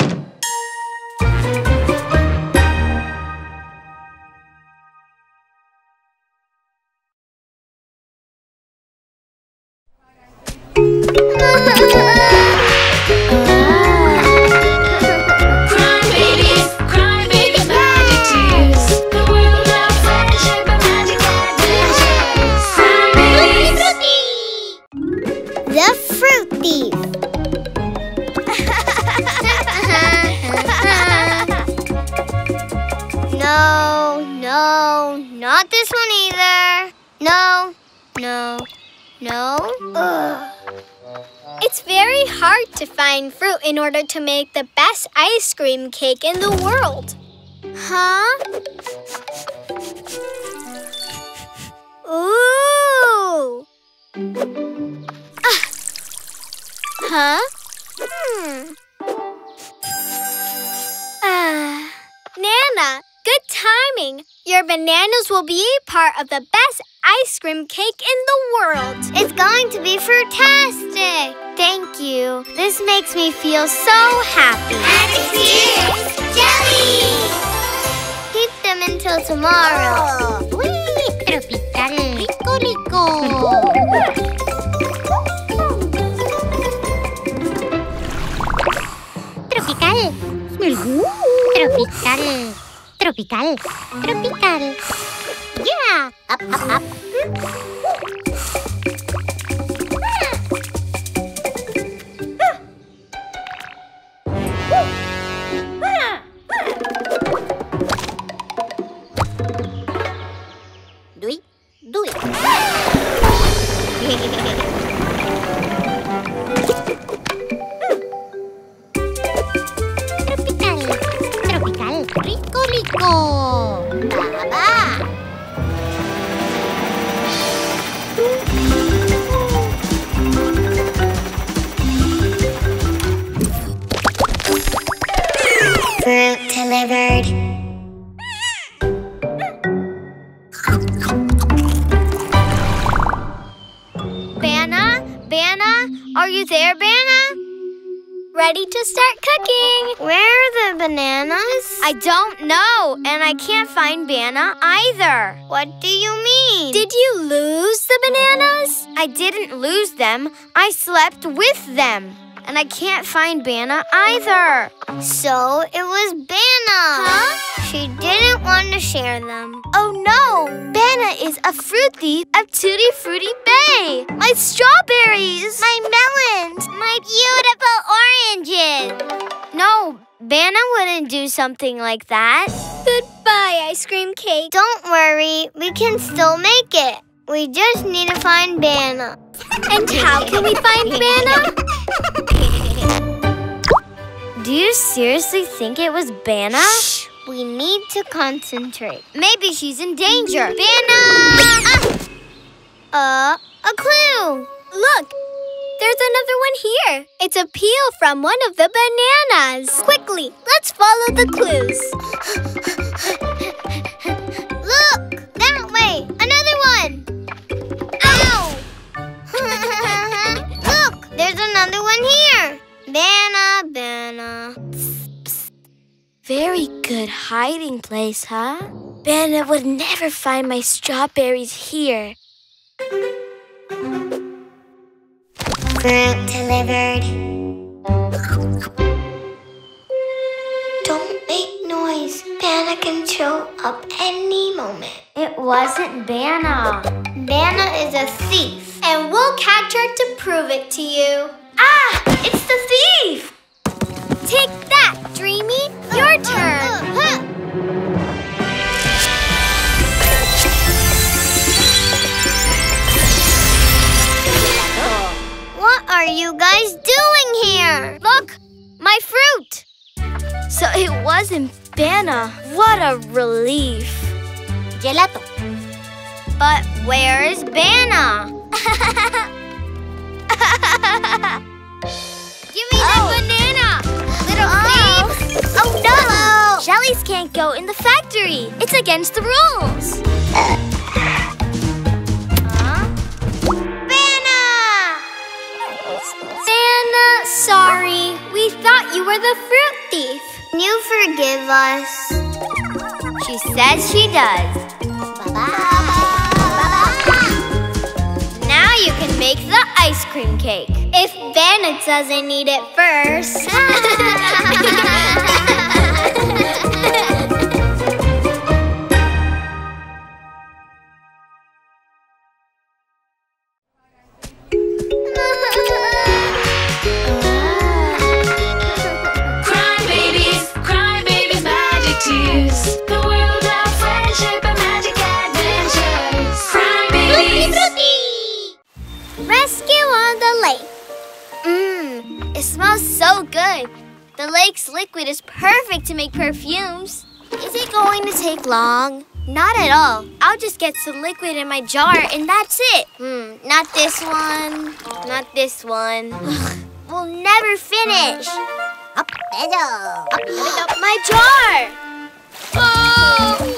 Order to make the best ice cream cake in the world. Huh? Ooh! Huh? Hmm. Ah, Nana, good timing. Your bananas will be part of the best ice cream cake in the world. It's going to be frutastic. Thank you. This makes me feel so happy. Magic Tears Jelly! Keep them until tomorrow. Tropical. Rico, rico. Tropical. Tropical. Tropical. Tropical. Yeah. Up, up, up. I slept with them. And I can't find Banna either. So it was Banna. Huh? She didn't want to share them. Oh no! Banna is a fruit thief of Tutti Frutti Bay. My strawberries. My melons. My beautiful oranges. No, Banna wouldn't do something like that. Goodbye, ice cream cake. Don't worry, we can still make it. We just need to find Banna. And how can we find Banna? Do you seriously think it was Banna? We need to concentrate. Maybe she's in danger. Banna! Ah! Uh, a clue. Look, there's another one here. It's a peel from one of the bananas. Quickly, let's follow the clues. another one here. Banna, Banna. Very good hiding place, huh? Banna would never find my strawberries here. Fruit delivered. Don't make noise. Banna can show up any moment. It wasn't Banna. Banna is a thief. And we'll catch her to prove it to you. Ah! It's the thief! Take that, Dreamy. Your turn. What are you guys doing here? Look, my fruit. So it wasn't Banna. What a relief. Gelato. But where is Banna? Give me that oh. banana, little oh. thieves! Oh no! Jellies can't go in the factory. It's against the rules. Huh? Banna! Banna, sorry. We thought you were the fruit thief. Can you forgive us? She says she does. Now you can make the ice cream cake. If Banna doesn't eat it first. smells so good. The lake's liquid is perfect to make perfumes. Is it going to take long? Not at all. I'll just get some liquid in my jar and that's it. Hmm, not this one. Not this one. We'll never finish. Up, up, up, My jar! Oh!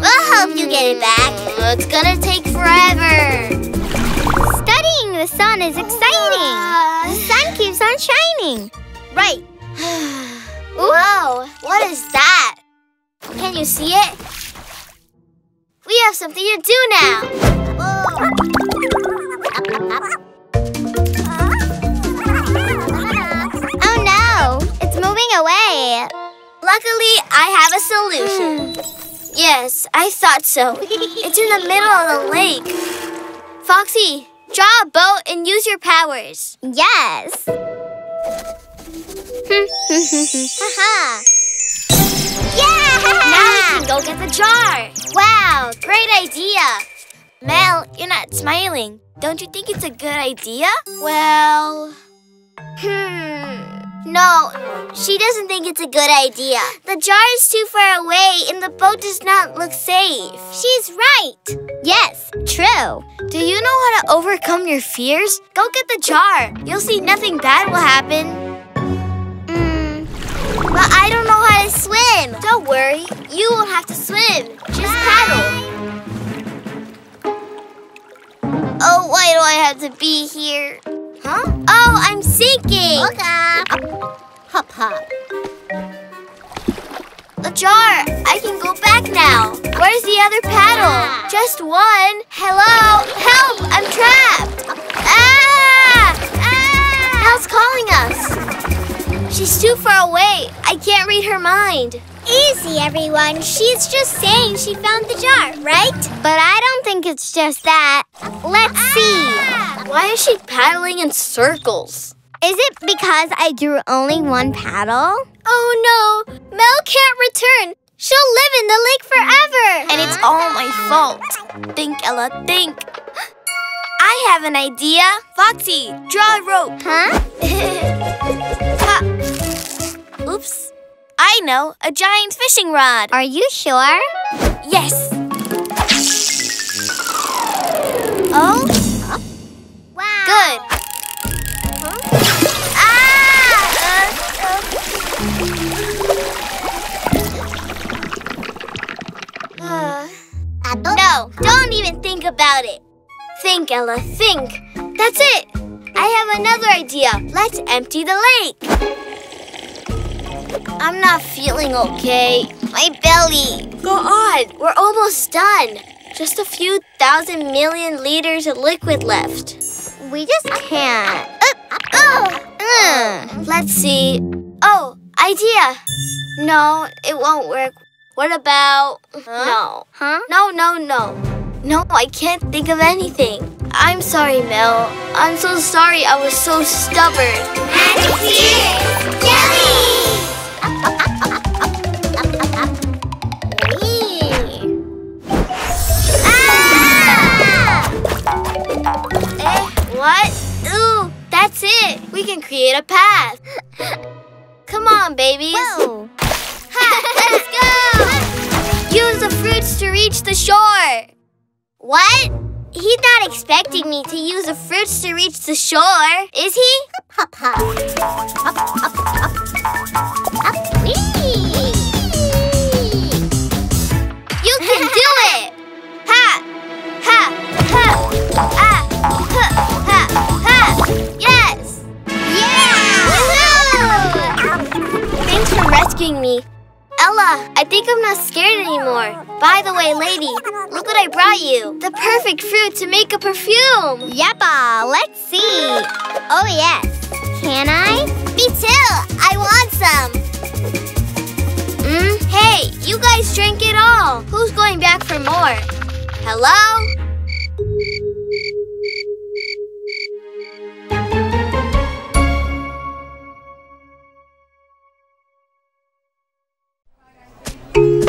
We'll help you get it back. It's gonna take forever. The sun is exciting. The sun keeps on shining. Right. Whoa, what is that? Can you see it? We have something to do now. Oh no, it's moving away. Luckily, I have a solution. Hmm. Yes, I thought so. It's in the middle of the lake. Foxy, draw a boat and use your powers. Yes. Haha. Yeah! Now we can go get the jar. Wow, great idea. Mel, you're not smiling. Don't you think it's a good idea? Well, hmm. No, she doesn't think it's a good idea. The jar is too far away and the boat does not look safe. She's right. Yes, true. Do you know how to overcome your fears? Go get the jar. You'll see nothing bad will happen. Mm, but I don't know how to swim. Don't worry. You won't have to swim. Just paddle. Oh, why do I have to be here? Huh? Oh, I'm sinking. Look up. Hop, hop. The jar. I can go back now. Where's the other paddle? Ah. Just one. Hello? Help! I'm trapped. Ah! Ah! Mel's calling us. She's too far away. I can't read her mind. Easy, everyone. She's just saying she found the jar, right? But I don't think it's just that. Let's see. Ah! Why is she paddling in circles? Is it because I drew only one paddle? Oh no! Mel can't return. She'll live in the lake forever. And it's all my fault. Think, Ella, think. I have an idea. Foxy, draw a rope. Huh? Oops. I know, a giant fishing rod. Are you sure? Yes. Oh, Wow. good. Ah! Uh, uh. no, don't even think about it. Think, Ella, think. That's it. I have another idea. Let's empty the lake. I'm not feeling okay. My belly. Go on. We're almost done. Just a few thousand million liters of liquid left. We just can't. Mm. Let's see. Oh, idea. No, it won't work. What about. No. Huh? No, no, no. No, I can't think of anything. I'm sorry, Mel. I'm so sorry I was so stubborn. Magic tears! Jelly! What? Ooh, that's it. We can create a path. Come on, babies. Whoa! Ha, let's go! Use the fruits to reach the shore. What? He's not expecting me to use the fruits to reach the shore, is he? Hop, hop. Up, up, up. Up, wee! Rescuing me. Ella, I think I'm not scared anymore. By the way, lady, look what I brought you. The perfect fruit to make a perfume. Yeppa, let's see. Oh, yes. Can I? Me too. I want some. Mm, hey, you guys drank it all. Who's going back for more? Hello?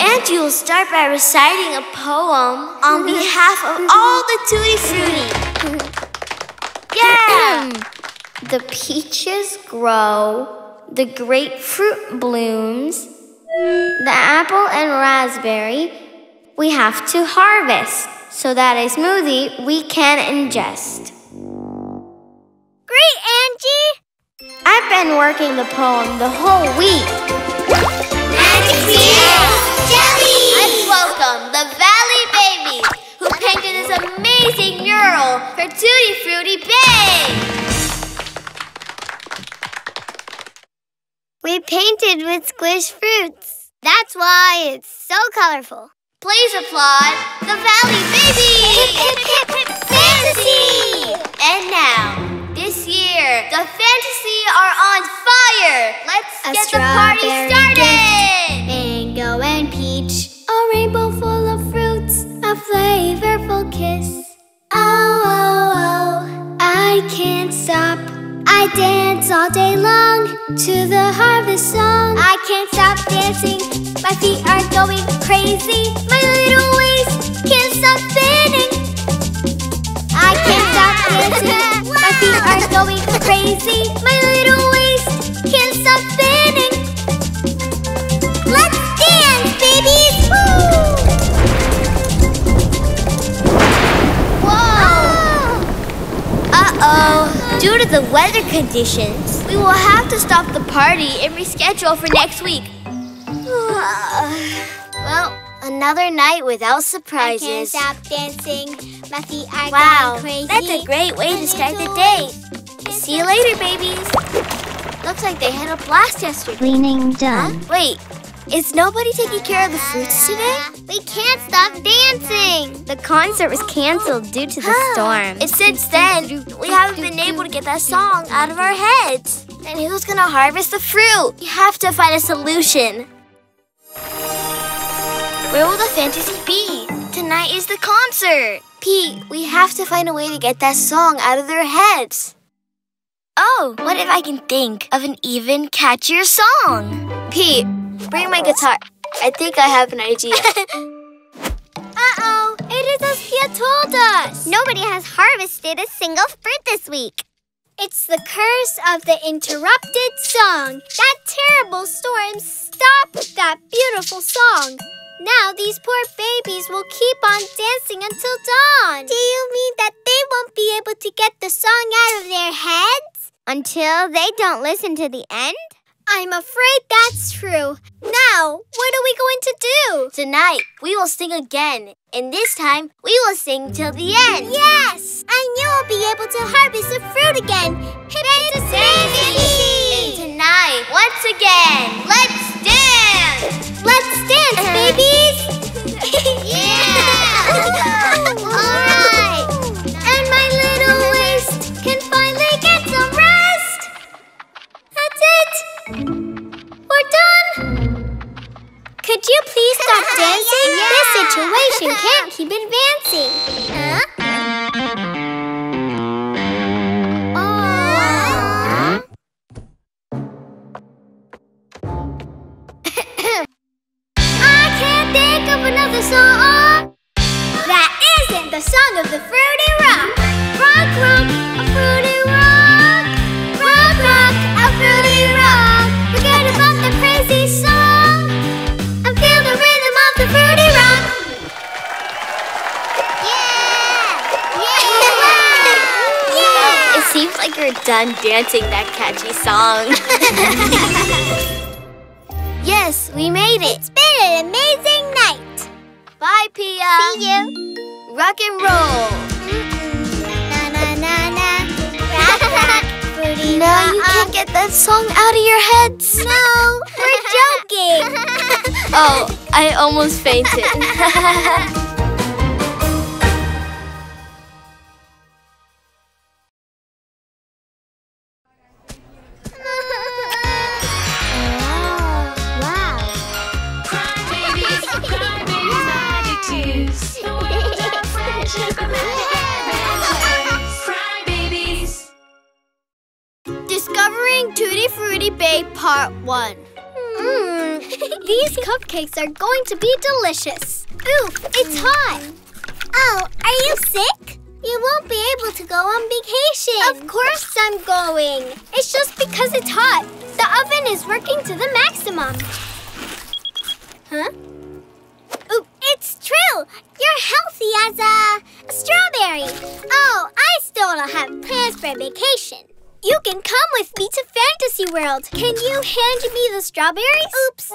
And you will start by reciting a poem on behalf of all the Tutti Frutti. Yeah! the peaches grow, the grapefruit blooms, the apple and raspberry we have to harvest so that a smoothie we can ingest. Great, Angie! I've been working the poem the whole week. Magic Jelly! Let's welcome the Valley Babies who painted this amazing mural for Tutti Frutti Bay. We painted with squish fruits. That's why it's so colorful. Please applaud the Valley Babies! Fantasy! And now, this year, the fantasy are on fire! Let's A get the party started! Flavorful kiss. Oh, oh, oh, I can't stop. I dance all day long to the harvest song. I can't stop dancing, my feet are going crazy. My little waist can't stop spinning. I can't stop dancing, my feet are going crazy. My little waist Due to the weather conditions, we will have to stop the party and reschedule for next week. well, another night without I surprises. can't stop dancing. My feet are Wow, going crazy. that's a great way to start the day. See you later, babies. Looks like they had a blast yesterday. Cleaning done. Wait, is nobody taking care of the fruits today? We can't stop dancing. The concert was canceled due to the storm. It's since then we haven't been able to get that song out of our heads. And who's gonna harvest the fruit? We have to find a solution. Where will the fantasy be? Tonight is the concert. Pete, we have to find a way to get that song out of their heads. Oh, what if I can think of an even catchier song? Pete, bring my guitar. I think I have an idea. Uh-oh, it is as Pia told us. Nobody has harvested a single fruit this week. It's the curse of the interrupted song. That terrible storm stopped that beautiful song. Now these poor babies will keep on dancing until dawn. Do you mean that they won't be able to get the song out of their heads? Until they don't listen to the end? I'm afraid that's true. Now, what are we going to do? Tonight, we will sing again, and this time, we will sing till the end. Yes! And you'll be able to harvest the fruit again. And tonight, once again, let's dance! Let's dance, babies! yeah! We're done! Could you please stop dancing? This situation can't keep advancing. Huh? I can't think of another song that isn't the song of the Fruity Rock. Rock, rock, a fruity done dancing that catchy song. yes, we made it. It's been an amazing night. Bye, Pia. See you. Rock and roll. Mm-hmm. Na na na na. Rock, rock, fruity No, you can't get that song out of your heads. No, we're joking. Oh, I almost fainted. Part 1. Mmm, these cupcakes are going to be delicious. Oof, it's hot. Oh, are you sick? You won't be able to go on vacation. Of course I'm going. It's just because it's hot. The oven is working to the maximum. Huh? Oop, it's true. You're healthy as a, a strawberry. Oh, I still don't have plans for a vacation. You can come with me to Fantasy World. Can you hand me the strawberries? Oops.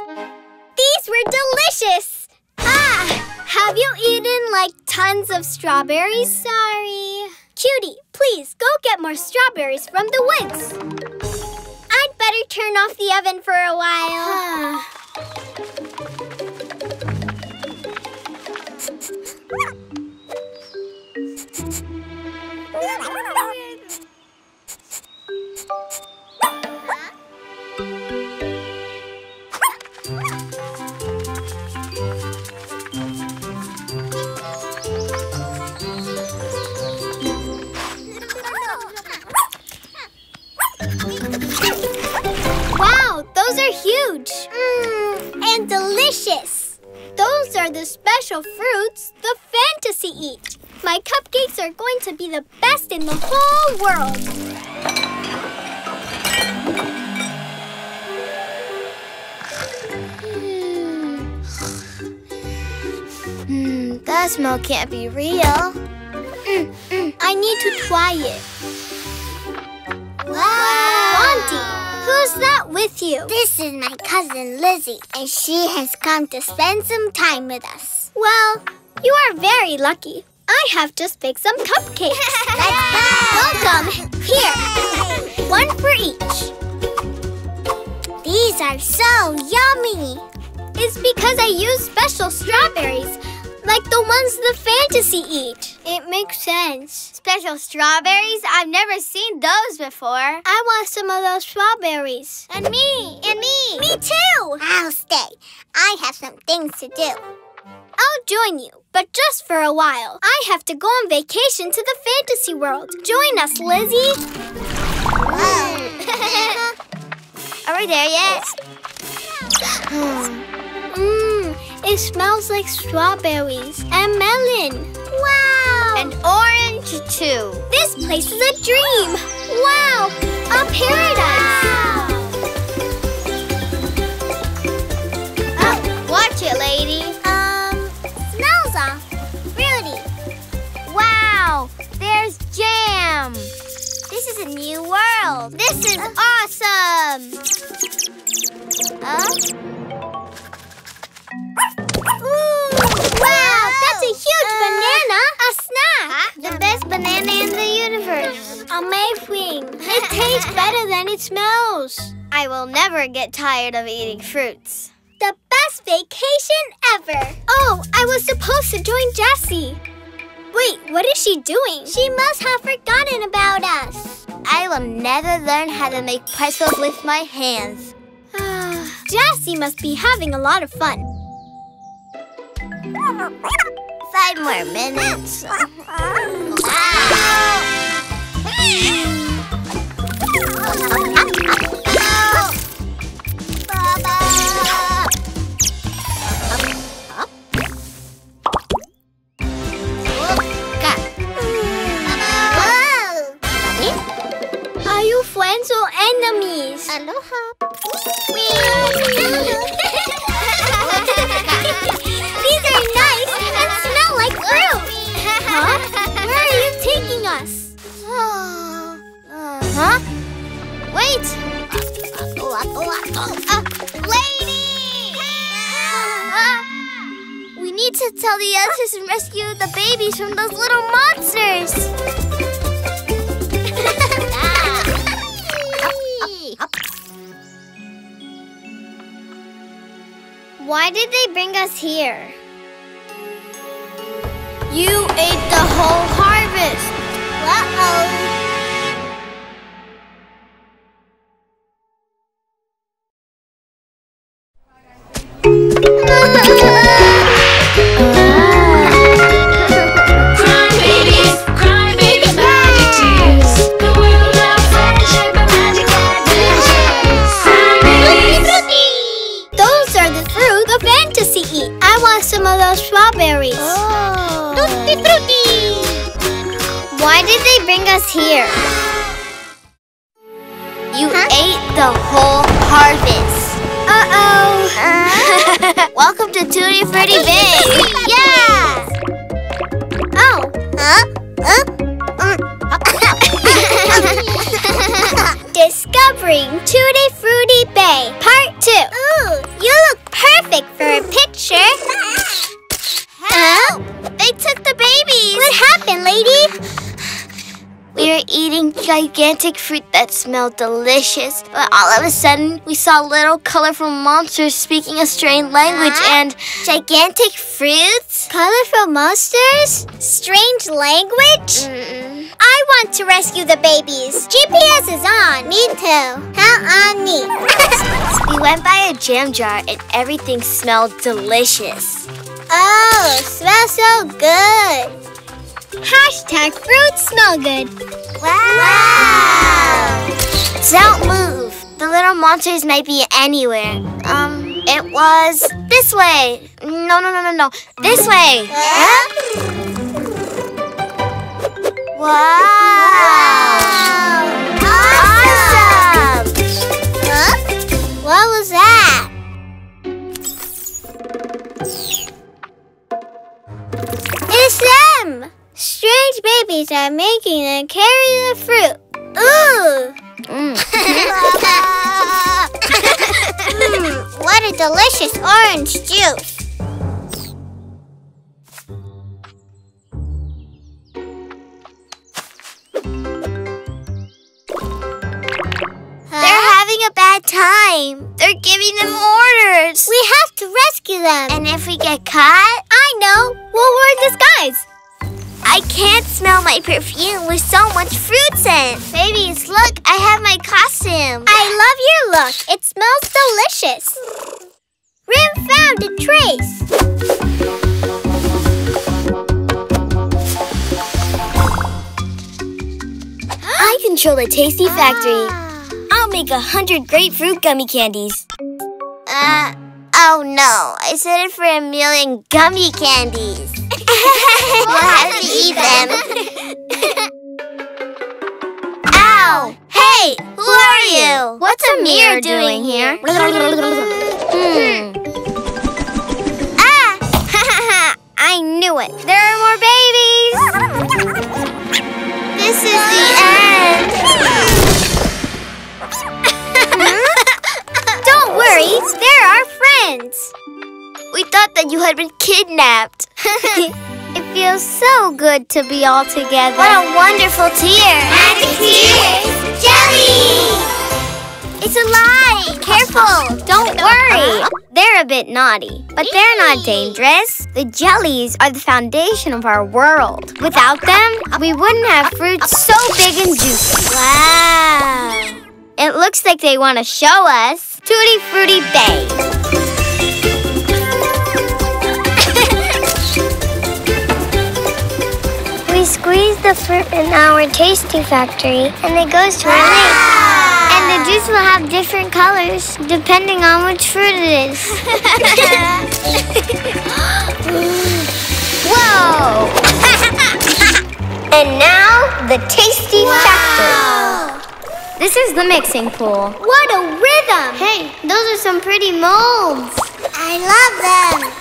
These were delicious. Ah, have you eaten like tons of strawberries? Sorry. Cutie, please go get more strawberries from the woods. I'd better turn off the oven for a while. Wow, fruits the fantasy eat. My cupcakes are going to be the best in the whole world. Hmm, that smell can't be real. I need to try it. Wow. Monty, who's that with you? This is my cousin Lizzie, and she has come to spend some time with us. Well, you are very lucky. I have just baked some cupcakes. Welcome. Here, one for each. These are so yummy. It's because I use special strawberries, like the ones the fantasy eat. It makes sense. Special strawberries? I've never seen those before. I want some of those strawberries. And me. And me. Me too. I'll stay. I have some things to do. I'll join you, but just for a while. I have to go on vacation to the fantasy world. Join us, Lizzie. Are we there yet? Mmm, it smells like strawberries and melon. Wow. And orange too. This place is a dream. Wow, a paradise. Oh, is a new world. This is awesome. Huh? Ooh, wow, that's a huge uh, banana. A snack. The best banana in the universe. Amazing. It tastes better than it smells. I will never get tired of eating fruits. The best vacation ever. Oh, I was supposed to join Jessie. Wait, what is she doing? She must have forgotten about us. I will never learn how to make pretzels with my hands. Jessie must be having a lot of fun. Five more minutes. Are ah. Friends or enemies? Aloha. These are nice and smell like fruit. Huh? Where are you taking us? Huh? Wait! Uh, lady! We need to tell the others and rescue the babies from those little monsters. Why did they bring us here? You ate the whole harvest. Uh-oh. Oh. Tutti frutti! Why did they bring us here? You huh? ate the whole harvest. Uh-oh. Uh. Welcome to Tutti Frutti Big. yeah! Oh. Huh? Huh? Mm. Discovering Tutti Frutti Bay, Part 2. Ooh, you look perfect for a picture. Huh? They took the babies. What happened, lady? We were eating gigantic fruit that smelled delicious, but all of a sudden we saw little colorful monsters speaking a strange language and gigantic fruits. Colorful monsters? Strange language? Mm-mm. I want to rescue the babies. GPS is on. Me too. How on me? We went by a jam jar and everything smelled delicious. Oh, smells so good. Hashtag fruits smell good. Wow! Don't move. The little monsters might be anywhere. Um, it was this way. No, no, no, no, no. This way. Wow! Awesome! Huh? What was that? It's them! Strange babies are making them carry the fruit. Ooh! Mm. Mm, what a delicious orange juice. A bad time. They're giving them orders. We have to rescue them. And if we get caught, I know. We'll wear disguise. I can't smell my perfume with so much fruit scent. Babies, look, I have my costume. I love your look. It smells delicious. Rim found a trace. I control the Tasty Factory. I'll make a hundred grapefruit gummy candies. Uh, oh no. I said it for a million gummy candies. we'll have to eat them. Ow! Hey, who are you? What's Amir doing here? hmm. Ah! I knew it. There are more babies. This is the end. Worry, they're our friends. We thought that you had been kidnapped. It feels so good to be all together. what a wonderful tear. Magic tears. Jelly! It's a lie. Careful. Don't worry. They're a bit naughty, but they're not dangerous. The jellies are the foundation of our world. Without them, we wouldn't have fruits so big and juicy. Wow. It looks like they want to show us Tutti Frutti Bay. we squeeze the fruit in our tasty factory and it goes to our lake. And the juice will have different colors depending on which fruit it is. Whoa! and now the tasty factory. This is the mixing pool. What a rhythm! Hey, those are some pretty molds. I love them.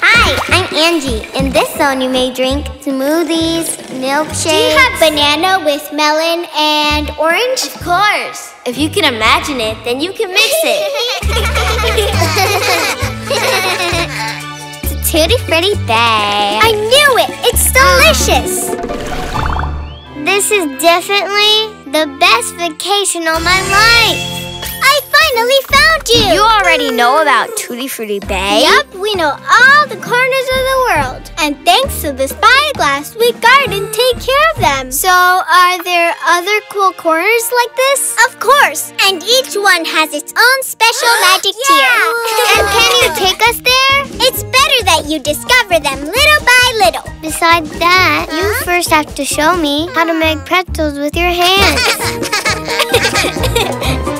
Hi, I'm Angie. In this zone, you may drink smoothies, milkshakes. Do you have banana with melon and orange? Of course. If you can imagine it, then you can mix it. It's a Tutti Frutti Bay. I knew it! It's um, delicious! This is definitely the best vacation of my life. I finally found you! you already know about Tutti Frutti Bay. Yep, we know all the corners of the world. And thanks to the spyglass, we guard and take care of them. So, are there other cool corners like this? Of course. And each one has its own special magic tear. And can you take us there? It's better that you discover them little by little. Besides that, you first have to show me how to make pretzels with your hands.